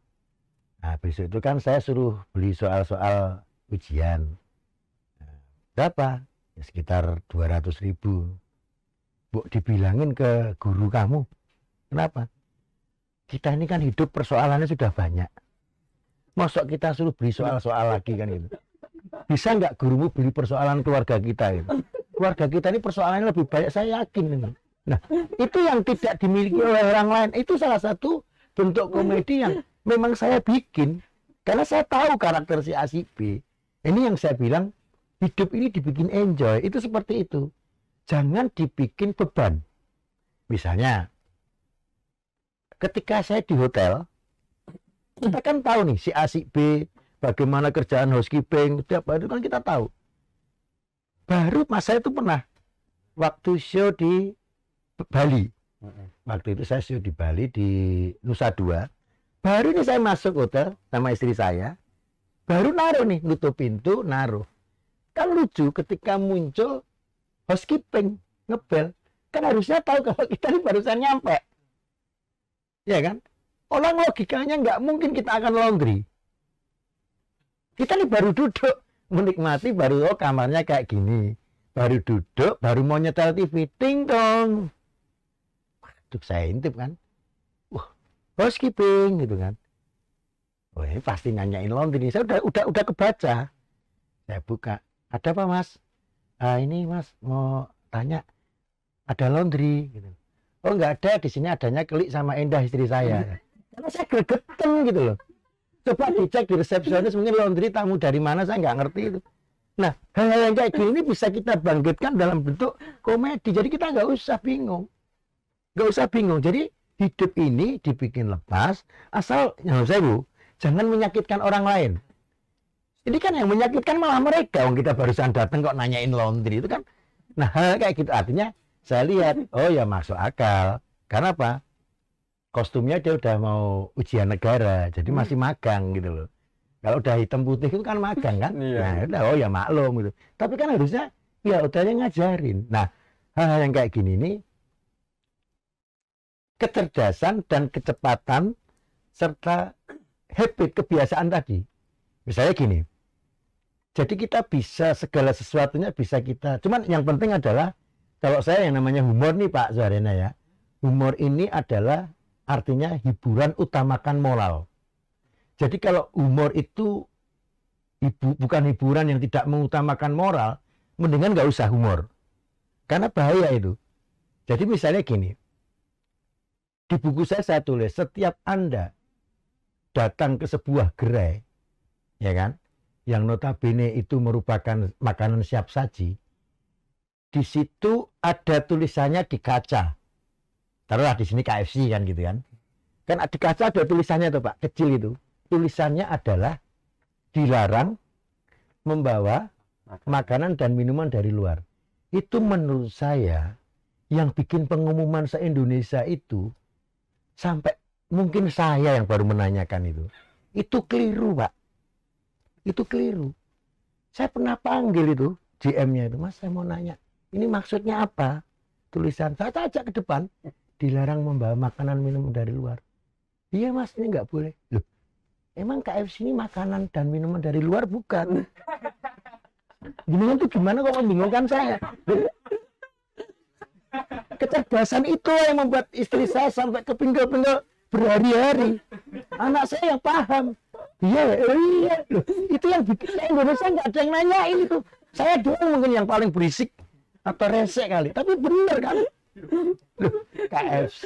Nah, besok itu kan saya suruh beli soal-soal ujian. Nah, berapa? Ya, sekitar 200 ribu. Bu, dibilangin ke guru kamu. Kenapa? Kita ini kan hidup persoalannya sudah banyak. Masuk kita suruh beli soal-soal lagi kan gitu. Bisa nggak gurumu beli persoalan keluarga kita gitu? Keluarga kita ini persoalannya lebih banyak, saya yakin ini. Nah, itu yang tidak dimiliki oleh orang lain. Itu salah satu bentuk komedi yang memang saya bikin. Karena saya tahu karakter si A. Ini yang saya bilang, hidup ini dibikin enjoy. Itu seperti itu. Jangan dibikin beban. Misalnya, ketika saya di hotel, kita kan tahu nih si A bagaimana kerjaan housekeeping, tiap hari itu kan kita tahu. Baru mas saya itu pernah waktu show di Bali. Waktu itu saya show di Bali di Nusa Dua. Baru ini saya masuk hotel sama istri saya. Baru naruh nih, nutup pintu, naruh. Kan lucu ketika muncul housekeeping, ngebel. Kan harusnya tahu kalau kita ini barusan nyampe. Ya kan? Orang logikanya nggak mungkin kita akan laundry. Kita ini baru duduk, menikmati baru oh kamarnya kayak gini. Baru duduk, baru mau nyetel TV, ting dong. Waduh, saya intip kan. Wah, housekeeping gitu kan. Wah, ini pasti nanyain laundry. Saya udah udah udah kebaca. Saya buka. Ada apa, Mas? Ah, ini Mas mau tanya ada laundry gitu. Oh, nggak ada. Di sini adanya Klik sama Endah istri saya. Karena saya gregetan gitu loh. Coba dicek di resepsionis mungkin laundry tamu dari mana saya nggak ngerti itu. Nah, hal-hal yang kayak gini ini bisa kita bangkitkan dalam bentuk komedi. Jadi kita nggak usah bingung. Nggak usah bingung. Jadi hidup ini dibikin lepas asal yang saya bu jangan menyakitkan orang lain. Ini kan yang menyakitkan malah mereka. Wong kita barusan datang kok nanyain laundry itu kan. Nah, kayak gitu artinya saya lihat, oh ya masuk akal. Karena apa? Kostumnya dia udah mau ujian negara, jadi masih magang gitu loh. Kalau udah hitam putih itu kan magang kan, Iya. nah udah oh ya maklum gitu. Tapi kan harusnya ya udahnya ngajarin. Nah hal yang kayak gini nih kecerdasan dan kecepatan serta habit kebiasaan tadi. Misalnya gini, jadi kita bisa segala sesuatunya bisa kita. Cuman yang penting adalah kalau saya yang namanya humor nih Pak Zuharena ya, humor ini adalah artinya hiburan utamakan moral. Jadi kalau humor itu ibu bukan hiburan yang tidak mengutamakan moral, mendingan nggak usah humor. Karena bahaya itu. Jadi misalnya gini, di buku saya saya tulis setiap Anda datang ke sebuah gerai, ya kan, yang notabene itu merupakan makanan siap saji, di situ ada tulisannya di kaca. Taruhlah di sini KFC kan gitu kan. Kan di kaca ada tulisannya tuh Pak, kecil itu. Tulisannya adalah dilarang membawa makanan dan minuman dari luar. Itu menurut saya yang bikin pengumuman se-Indonesia itu sampai mungkin saya yang baru menanyakan itu. Itu keliru, Pak. Itu keliru. Saya pernah panggil itu GM-nya itu, Mas, saya mau nanya, ini maksudnya apa? Tulisan saya ajak ke depan, dilarang membawa makanan minum dari luar. Iya, Mas, ini nggak boleh. Loh, emang KFC ini makanan dan minuman dari luar bukan? Gimana tuh gimana kok membingungkan saya? Kecerdasan itu yang membuat istri saya sampai kepinggel-pinggel berhari-hari. Anak saya yang paham. Iya, oh iya. Loh, itu yang bikin saya Indonesia nggak ada yang nanyain itu. Saya doang mungkin yang paling berisik atau resek kali. Tapi bener kan? KFC,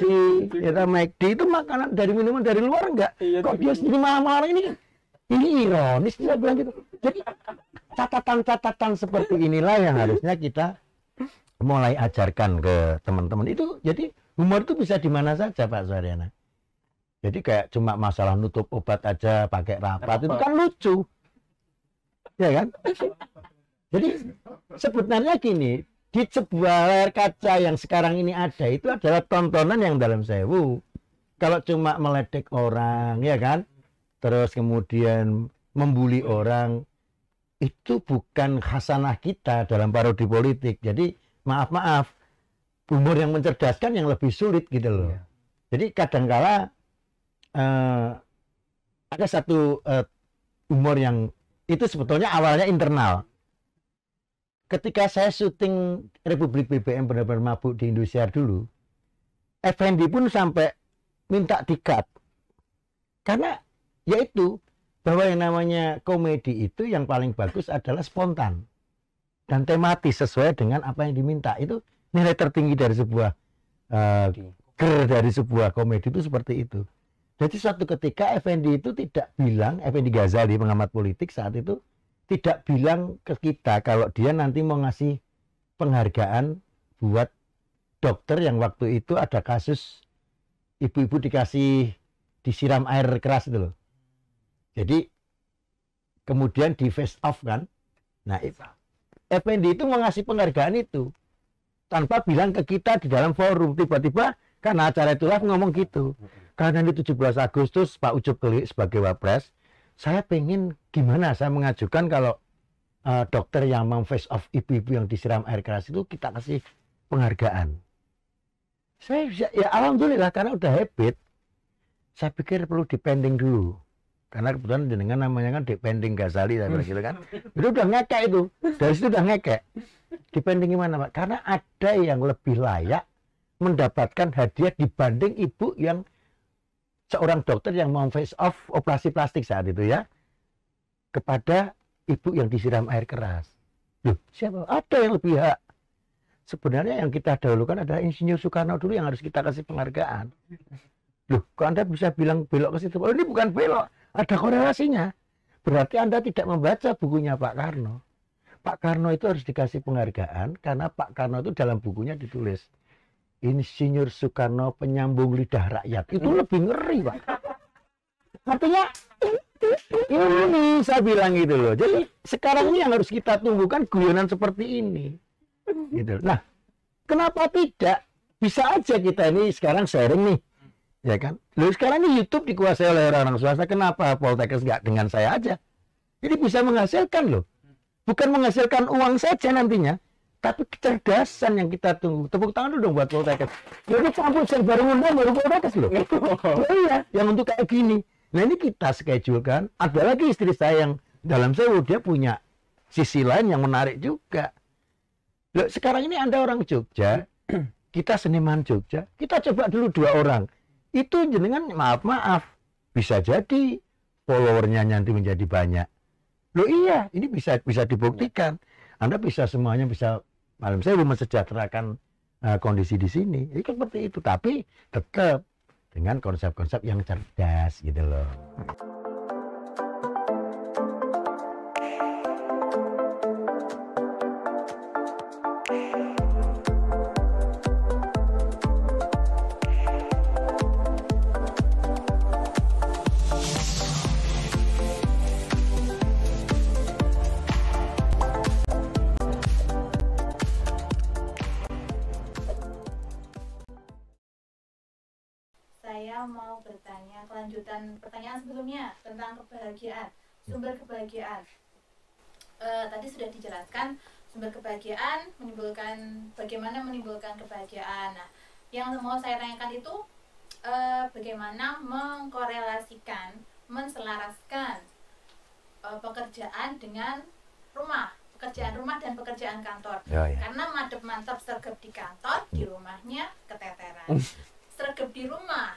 kita McD itu makanan dari minuman dari luar enggak? Iya, Kok dia sendiri malah-malah ini? Ini ironis dia bilang gitu. Jadi catatan-catatan seperti inilah yang harusnya kita mulai ajarkan ke teman-teman itu. Jadi humor itu bisa di mana saja Pak Suharyana. Jadi kayak cuma masalah nutup obat aja pakai rapat itu kan lucu. Ya kan? Jadi sebenarnya gini, di sebuah layar kaca yang sekarang ini ada itu adalah tontonan yang dalam sewu. Kalau cuma meledek orang, ya kan? Terus kemudian membuli orang, itu bukan khasanah kita dalam parodi politik. Jadi maaf-maaf, humor yang mencerdaskan yang lebih sulit gitu loh. Jadi kadangkala eh, ada satu eh, humor yang itu sebetulnya awalnya internal. Ketika saya syuting Republik BBM benar-benar mabuk di Indonesia dulu, Effendi pun sampai minta dikat. Karena yaitu bahwa yang namanya komedi itu yang paling bagus adalah spontan dan tematis sesuai dengan apa yang diminta. Itu nilai tertinggi dari sebuah Di- ger dari sebuah komedi itu seperti itu. Jadi suatu ketika Effendi itu tidak bilang, Effendi Ghazali pengamat politik saat itu tidak bilang ke kita kalau dia nanti mau ngasih penghargaan buat dokter yang waktu itu ada kasus ibu-ibu dikasih disiram air keras itu loh. Jadi kemudian di face off kan. Nah, itu Effendi itu mau ngasih penghargaan itu tanpa bilang ke kita di dalam forum tiba-tiba karena acara itu live ngomong gitu karena ini 17 Agustus Pak Ucup sebagai wapres saya pengen gimana saya mengajukan kalau eh, dokter yang mau face off ibu-ibu yang disiram air keras itu kita kasih penghargaan. Saya bisa- ya alhamdulillah karena udah habit saya pikir perlu dipending dulu. Karena kebetulan dengan namanya kan dipending Ghazali saya bilang gitu kan. Itu udah ngekek itu. Dari situ udah ngekek. Dipending gimana Pak? Karena ada yang lebih layak mendapatkan hadiah dibanding ibu yang seorang dokter yang mau face off operasi plastik saat itu ya kepada ibu yang disiram air keras. Loh, siapa? Ada yang lebih hak. Sebenarnya yang kita dahulukan adalah Insinyur Soekarno dulu yang harus kita kasih penghargaan. Loh, kok Anda bisa bilang belok ke situ? Oh, ini bukan belok, ada korelasinya. Berarti Anda tidak membaca bukunya Pak Karno. Pak Karno itu harus dikasih penghargaan karena Pak Karno itu dalam bukunya ditulis Insinyur Soekarno penyambung lidah rakyat. Itu lebih ngeri, Pak. Artinya ini saya bilang gitu loh. Jadi sekarang ini yang harus kita tunggukan guyonan seperti ini. Gitu. Nah, kenapa tidak? Bisa aja kita ini sekarang sharing nih. Ya kan? Loh sekarang ini YouTube dikuasai oleh orang-orang swasta. Kenapa Poltekkes nggak dengan saya aja? Ini bisa menghasilkan loh bukan menghasilkan uang saja nantinya, tapi kecerdasan yang kita tunggu. Tepuk tangan dulu dong buat Poltekkes. Jadi campur saya baru ngundang baru Poltekkes loh. Oh iya, yang untuk kayak gini. Nah ini kita schedule kan. Ada lagi istri saya yang dalam sewu dia punya sisi lain yang menarik juga. Loh, sekarang ini Anda orang Jogja, kita seniman Jogja, kita coba dulu dua orang. Itu jenengan maaf maaf bisa jadi followernya nanti menjadi banyak. Loh iya, ini bisa bisa dibuktikan. Anda bisa semuanya bisa malam saya mensejahterakan eh, kondisi di sini. Itu seperti itu, tapi tetap dengan konsep-konsep yang cerdas gitu loh. Kelanjutan pertanyaan sebelumnya tentang kebahagiaan, sumber kebahagiaan. Eh, tadi sudah dijelaskan sumber kebahagiaan menimbulkan bagaimana menimbulkan kebahagiaan. Nah, yang mau saya tanyakan itu eh, bagaimana mengkorelasikan, menselaraskan eh, pekerjaan dengan rumah, pekerjaan rumah dan pekerjaan kantor. Oh, ya. Karena madep mantap sergap di kantor, di rumahnya keteteran. Sergap di rumah,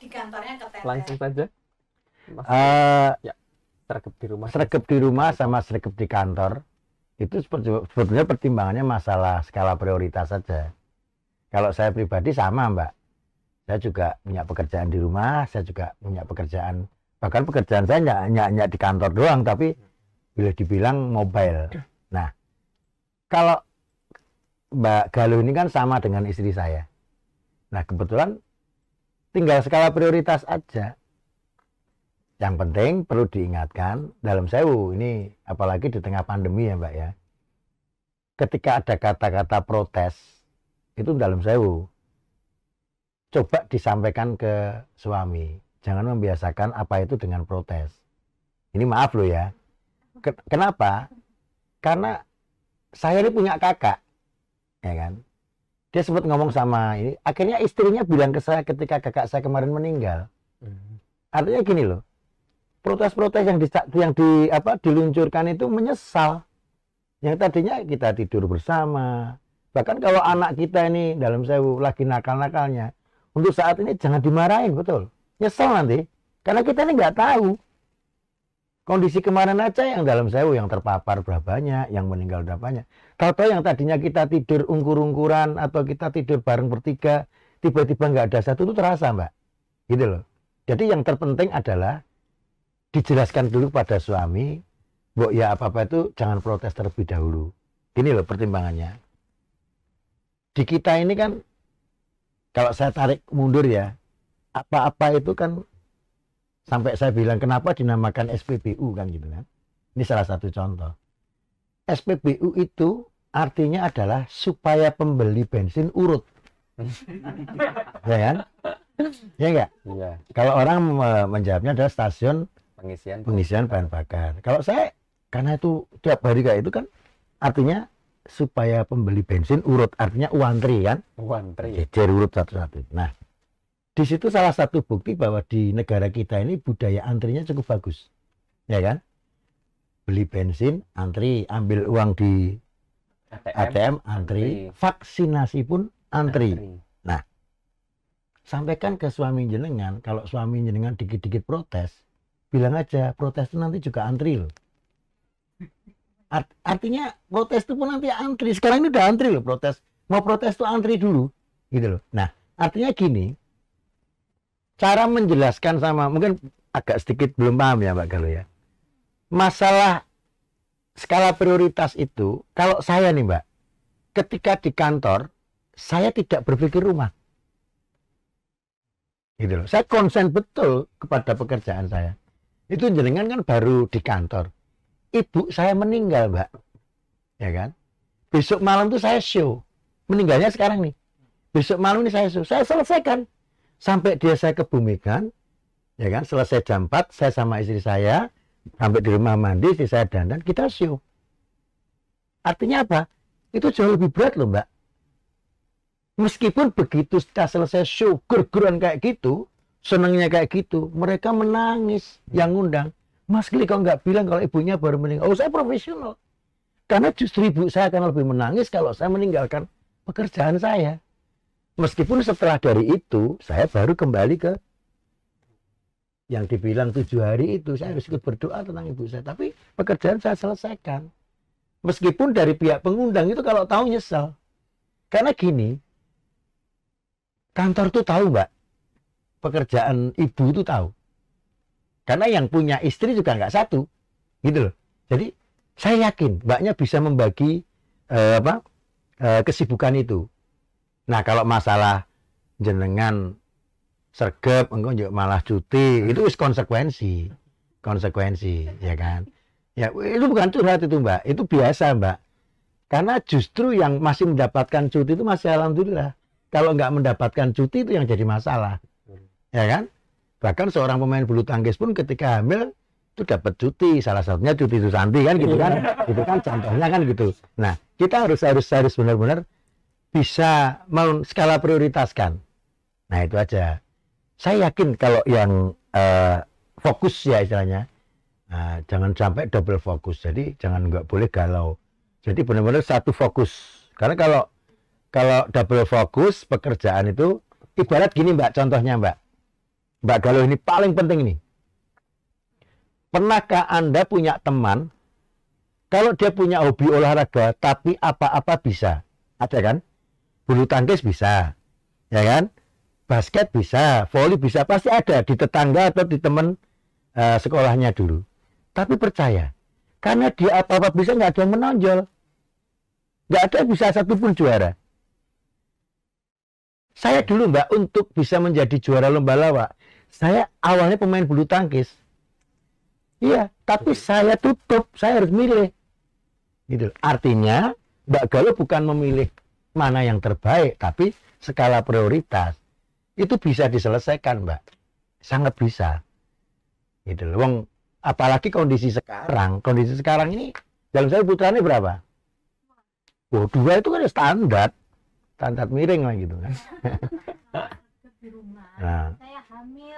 di kantornya keteteran. Langsung saja. Mas, Eh, sergap di rumah. sergap di rumah sama sergap di kantor itu sebetulnya pertimbangannya masalah skala prioritas saja. Kalau saya pribadi sama mbak, saya juga punya pekerjaan di rumah, saya juga punya pekerjaan bahkan pekerjaan saya nggak hanya hanya di kantor doang, tapi boleh dibilang mobile. Nah, kalau Mbak Galuh ini kan sama dengan istri saya. Nah kebetulan tinggal skala prioritas aja. Yang penting perlu diingatkan dalam sewu ini apalagi di tengah pandemi ya Mbak ya. Ketika ada kata-kata protes itu dalam sewu. Coba disampaikan ke suami. Jangan membiasakan apa itu dengan protes. Ini maaf loh ya. Ke- kenapa? Karena saya ini punya kakak. Ya kan? Dia sempat ngomong sama ini. Akhirnya istrinya bilang ke saya ketika kakak saya kemarin meninggal. Hmm. Artinya gini loh. Protes-protes yang di, yang di apa diluncurkan itu menyesal. Yang tadinya kita tidur bersama. Bahkan kalau anak kita ini dalam sewu lagi nakal-nakalnya, untuk saat ini jangan dimarahin, betul. Nyesel nanti. Karena kita ini nggak tahu. Kondisi kemarin aja yang dalam sewu yang terpapar berapa banyak, yang meninggal berapa banyak. Tahu-tahu yang tadinya kita tidur ungkur-ungkuran atau kita tidur bareng bertiga, tiba-tiba nggak ada satu itu terasa, Mbak. Gitu loh. Jadi yang terpenting adalah dijelaskan dulu pada suami, bu ya apa-apa itu jangan protes terlebih dahulu. Ini loh pertimbangannya. Di kita ini kan, kalau saya tarik mundur ya, apa-apa itu kan sampai saya bilang kenapa dinamakan SPBU kan gitu kan. Ini salah satu contoh. SPBU itu artinya adalah supaya pembeli bensin urut. ya kan? Ya enggak? Iya. Kalau orang menjawabnya adalah stasiun Pengisian. pengisian bahan bakar. Kalau saya karena itu tiap hari kayak itu kan artinya supaya pembeli bensin urut artinya uantri kan Wantri. jejer urut satu-satu. Nah, di situ salah satu bukti bahwa di negara kita ini budaya antrinya cukup bagus. Ya kan? Beli bensin, antri, ambil uang di ATM, antri, vaksinasi pun antri. Sampaikan ke suami jenengan, kalau suami jenengan dikit-dikit protes, bilang aja protes itu nanti juga antri loh. Art- artinya protes itu pun nanti antri. Sekarang ini udah antri loh protes. Mau protes tuh antri dulu, gitu loh. Nah, artinya gini, cara menjelaskan sama mungkin agak sedikit belum paham ya Mbak Galuh ya. Masalah skala prioritas itu, kalau saya nih Mbak, ketika di kantor, saya tidak berpikir rumah. Gitu loh. Saya konsen betul kepada pekerjaan saya. Itu jenengan kan baru di kantor. Ibu saya meninggal, Mbak. Ya kan? Besok malam tuh saya show. Meninggalnya sekarang nih. Besok malam ini saya show. Saya selesaikan. Sampai dia saya kebumikan. Ya kan? Selesai jam 4, saya sama istri saya. Sampai di rumah mandi, istri saya dandan, kita show. Artinya apa? Itu jauh lebih berat loh, Mbak. Meskipun begitu kita selesai show ger-geran kayak gitu, senangnya kayak gitu, mereka menangis yang ngundang. Mas Gili kok nggak bilang kalau ibunya baru meninggal? Oh saya profesional. Karena justru ibu saya akan lebih menangis kalau saya meninggalkan pekerjaan saya. Meskipun setelah dari itu, saya baru kembali ke yang dibilang tujuh hari itu. Saya harus ikut berdoa tentang ibu saya. Tapi pekerjaan saya selesaikan. Meskipun dari pihak pengundang itu kalau tahu nyesel. Karena gini, kantor tuh tahu mbak pekerjaan ibu itu tahu karena yang punya istri juga nggak satu gitu loh jadi saya yakin mbaknya bisa membagi eh, apa eh, kesibukan itu nah kalau masalah jenengan sergap engkau juga malah cuti. Itu is konsekuensi. Konsekuensi ya kan? Ya itu bukan curhat itu mbak. Itu biasa mbak. Karena justru yang masih mendapatkan cuti itu masih alhamdulillah. Kalau nggak mendapatkan cuti itu yang jadi masalah. Ya kan? Bahkan seorang pemain bulu tangkis pun ketika hamil itu dapat cuti. Salah satunya cuti Susanti kan gitu kan? Itu kan? Contohnya kan gitu. Nah kita harus harus harus benar-benar bisa mau skala prioritaskan. Nah itu aja saya yakin kalau yang eh, fokus ya istilahnya nah, jangan sampai double fokus. Jadi jangan nggak boleh galau. Jadi benar-benar satu fokus. Karena kalau kalau double fokus pekerjaan itu ibarat gini mbak contohnya mbak. Mbak Galuh ini paling penting nih pernahkah anda punya teman kalau dia punya hobi olahraga tapi apa-apa bisa? Ada kan? Bulu tangkis bisa. Ya kan basket bisa volley bisa pasti ada di tetangga atau di teman uh, sekolahnya dulu tapi percaya karena dia apa-apa bisa nggak ada yang menonjol nggak ada bisa satupun juara saya dulu mbak untuk bisa menjadi juara lomba lawak, saya awalnya pemain bulu tangkis. Iya, tapi saya tutup, saya harus milih. Gitu. Artinya Mbak Galuh bukan memilih mana yang terbaik, tapi skala prioritas. Itu bisa diselesaikan, Mbak. Sangat bisa. Gitu loh. Wong, apalagi kondisi sekarang, kondisi sekarang ini dalam saya putranya berapa? Oh, dua itu kan standar standar miring lah gitu kan. di rumah Nah. saya hamil.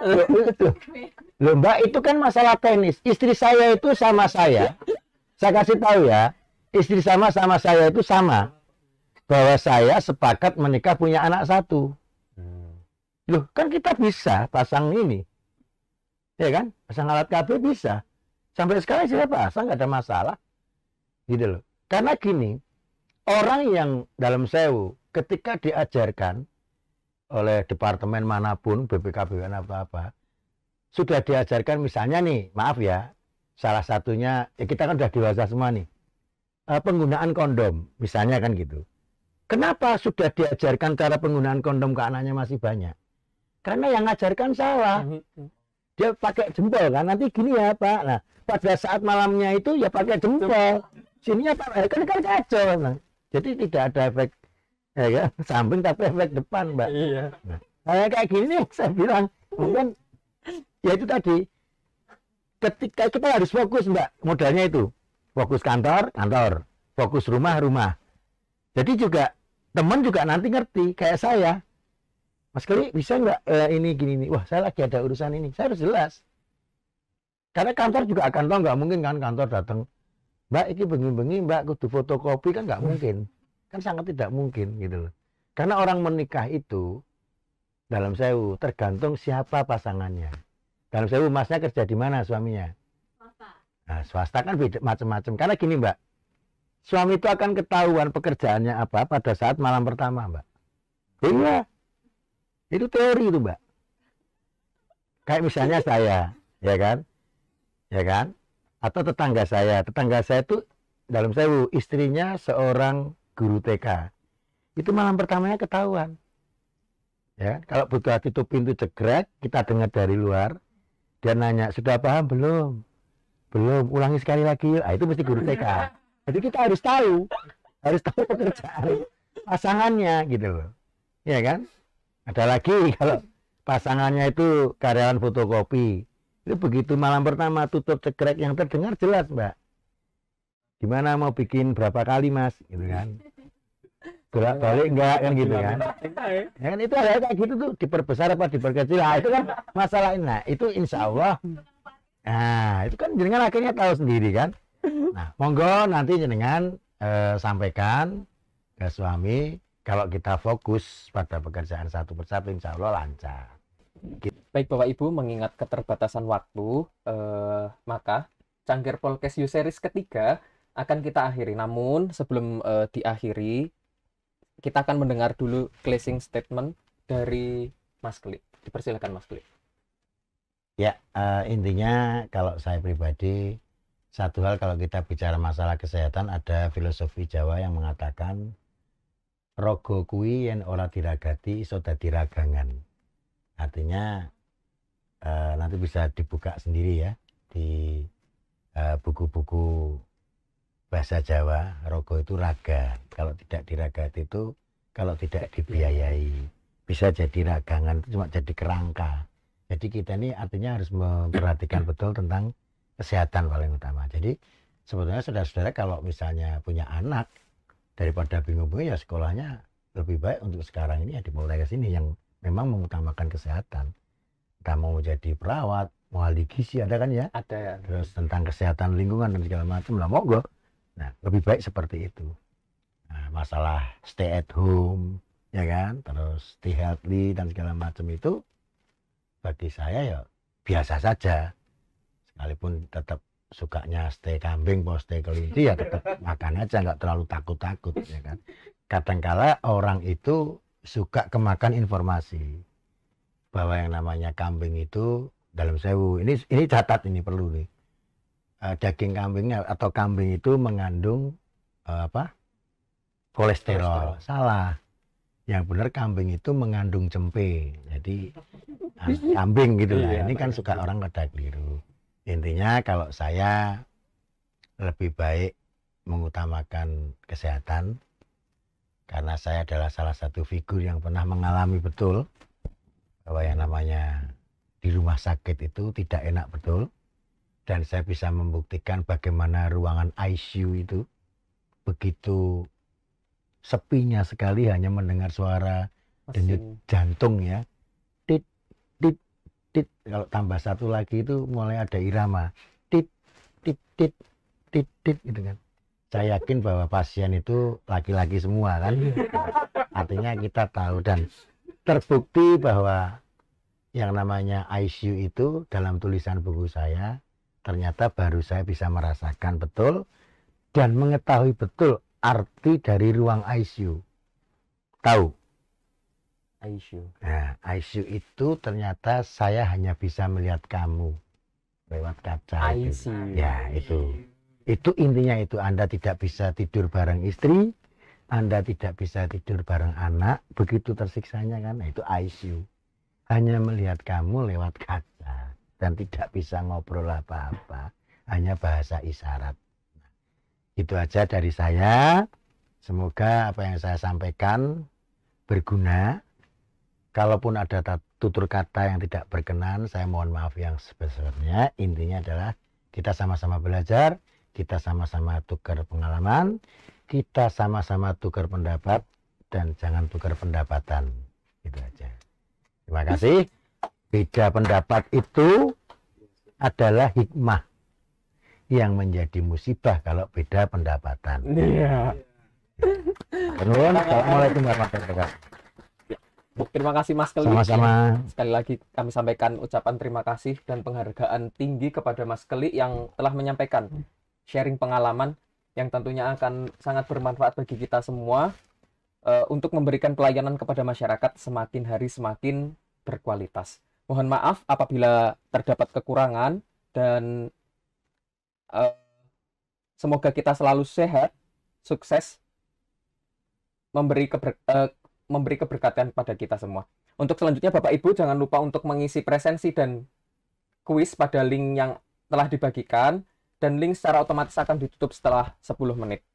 Loh mbak itu kan masalah teknis. Istri saya itu sama saya. Saya kasih tahu ya. Istri sama sama saya itu sama. Bahwa saya sepakat menikah punya anak satu. Loh kan kita bisa pasang ini. Ya kan? Pasang alat KB bisa. Sampai sekarang saya pasang nggak ada masalah. Gitu loh. Karena gini. Orang yang dalam sewu ketika diajarkan oleh departemen mana pun, BPKBN apa-apa, sudah diajarkan misalnya nih, maaf ya, salah satunya, ya kita kan udah dewasa semua nih, eh, penggunaan kondom, misalnya kan gitu. Kenapa sudah diajarkan cara penggunaan kondom ke anaknya masih banyak? Karena yang ngajarkan salah, dia pakai jempol kan, nanti gini ya Pak, nah pada saat malamnya itu ya pakai jempol, sininya Pak, kan kan kacau, nah. jadi tidak ada efek ya kan, samping tapi efek depan Mbak. Iya. Kayak kayak gini saya bilang mungkin ya itu tadi. Ketika kita harus fokus mbak modalnya itu. Fokus kantor kantor. Fokus rumah rumah. Jadi juga teman juga nanti ngerti kayak saya Mas Keri bisa nggak eh, ini gini nih? Wah saya lagi ada urusan ini. Saya harus jelas. Karena kantor juga akan tahu nggak mungkin kan kantor datang mbak ini bengi-bengi mbak kudu fotokopi kan nggak mungkin. Kan sangat tidak mungkin gitu loh. Karena orang menikah itu dalam sewu tergantung siapa pasangannya. Dalam sewu masnya kerja di mana suaminya? Apa? nah swasta kan beda macam-macam karena gini mbak suami itu akan ketahuan pekerjaannya apa pada saat malam pertama mbak. Iya itu teori itu mbak. Kayak misalnya saya ya kan? Ya kan? Atau tetangga saya. Tetangga saya itu dalam sewu istrinya seorang guru TK itu malam pertamanya ketahuan. Ya kalau butuh tutup pintu cegrek kita dengar dari luar. Dia nanya sudah paham belum? Belum. Ulangi sekali lagi ah itu mesti guru TK jadi kita harus tahu. Harus tahu pekerjaan pasangannya gitu loh. Ya kan ada lagi kalau pasangannya itu karyawan fotokopi. Itu begitu malam pertama tutup cekrek yang terdengar jelas mbak. Gimana mau bikin berapa kali mas? Gitu kan. Bolak balik enggak kan gitu kan. Ya kan itu hal kayak gitu tuh diperbesar apa diperkecil? Nah, itu kan masalah ini. Nah itu insya Allah. Nah itu kan jenengan akhirnya tahu sendiri kan. Nah monggo nanti jenengan eh, sampaikan ke suami kalau kita fokus pada pekerjaan satu persatu insya Allah lancar Baik Bapak Ibu, mengingat keterbatasan waktu, eh, maka Cangkir Polkes U Series ketiga akan kita akhiri. Namun sebelum eh, diakhiri, kita akan mendengar dulu closing statement dari Mas Klik. Dipersilakan Mas Klik. Ya, eh, intinya kalau saya pribadi satu hal kalau kita bicara masalah kesehatan ada filosofi Jawa yang mengatakan rogo kui yen ora diragati iso dadi ragangan. Artinya eh, nanti bisa dibuka sendiri ya di eh, buku-buku bahasa Jawa rogo itu raga. Kalau tidak diragati itu kalau tidak dibiayai bisa jadi ragangan itu cuma jadi kerangka. Jadi kita ini artinya harus memperhatikan betul tentang kesehatan paling utama. Jadi sebetulnya saudara-saudara kalau misalnya punya anak daripada bingung-bingung ya sekolahnya lebih baik untuk sekarang ini ya dimulai ke sini yang memang mengutamakan kesehatan. Entah mau jadi perawat, mau ahli gizi ada kan ya. Ada ya. Terus tentang kesehatan lingkungan dan segala macam lah monggo. Nah, lebih baik seperti itu. Nah, masalah stay at home ya kan, terus stay healthy dan segala macam itu bagi saya ya biasa saja. Sekalipun tetap sukanya stay kambing, mau stay kelinci ya tetap makan aja, nggak terlalu takut-takut ya kan. Kadangkala orang itu suka kemakan informasi bahwa yang namanya kambing itu dalam sewu ini ini catat ini perlu nih Eh, daging kambingnya atau kambing itu mengandung eh, apa kolesterol. Kolesterol. salah yang benar kambing itu mengandung cempe jadi ah, kambing gitu lah Iya, ini kan suka gitu. orang pada keliru intinya kalau saya lebih baik mengutamakan kesehatan karena saya adalah salah satu figur yang pernah mengalami betul bahwa yang namanya di rumah sakit itu tidak enak betul. Dan saya bisa membuktikan bagaimana ruangan ICU itu begitu sepinya sekali hanya mendengar suara denyut jantung ya tit. Kalau tambah satu lagi itu mulai ada irama. Tit tit tit tit tit gitu kan. Saya yakin bahwa pasien itu laki-laki semua kan? Artinya kita tahu dan terbukti bahwa yang namanya ICU itu dalam tulisan buku saya ternyata baru saya bisa merasakan betul dan mengetahui betul arti dari ruang ICU tahu ICU. Nah, ICU itu ternyata saya hanya bisa melihat kamu lewat kaca. itu. ICU. Ya, itu. Itu intinya itu Anda tidak bisa tidur bareng istri, Anda tidak bisa tidur bareng anak, begitu tersiksanya kan. Nah, itu ICU. Hanya melihat kamu lewat kaca dan tidak bisa ngobrol apa-apa, hanya bahasa isyarat. Itu aja dari saya. Semoga apa yang saya sampaikan berguna kalaupun ada tutur kata yang tidak berkenan, saya mohon maaf yang sebesarnya. Intinya adalah kita sama-sama belajar, kita sama-sama tukar pengalaman, kita sama-sama tukar pendapat, dan jangan tukar pendapatan. Itu aja. Terima kasih. Beda pendapat itu adalah hikmah yang menjadi musibah kalau beda pendapatan. Iya. Nuwun. Assalamualaikum warahmatullahi wabarakatuh. Terima kasih Mas Keli. Sama-sama. Sekali lagi kami sampaikan ucapan terima kasih dan penghargaan tinggi kepada Mas Keli yang telah menyampaikan sharing pengalaman yang tentunya akan sangat bermanfaat bagi kita semua eh, untuk memberikan pelayanan kepada masyarakat semakin hari semakin berkualitas. Mohon maaf apabila terdapat kekurangan dan eh, semoga kita selalu sehat, sukses, memberi keber, eh, memberi keberkatan pada kita semua. Untuk selanjutnya Bapak Ibu jangan lupa untuk mengisi presensi dan kuis pada link yang telah dibagikan dan link secara otomatis akan ditutup setelah 10 menit.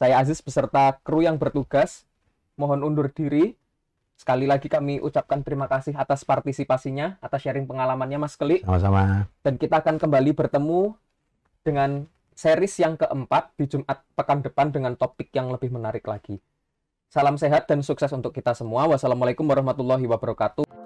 Saya Aziz beserta kru yang bertugas mohon undur diri. Sekali lagi kami ucapkan terima kasih atas partisipasinya, atas sharing pengalamannya Mas Keli Sama-sama. dan kita akan kembali bertemu dengan series yang keempat di Jumat pekan depan dengan topik yang lebih menarik lagi. Salam sehat dan sukses untuk kita semua. Wassalamualaikum warahmatullahi wabarakatuh.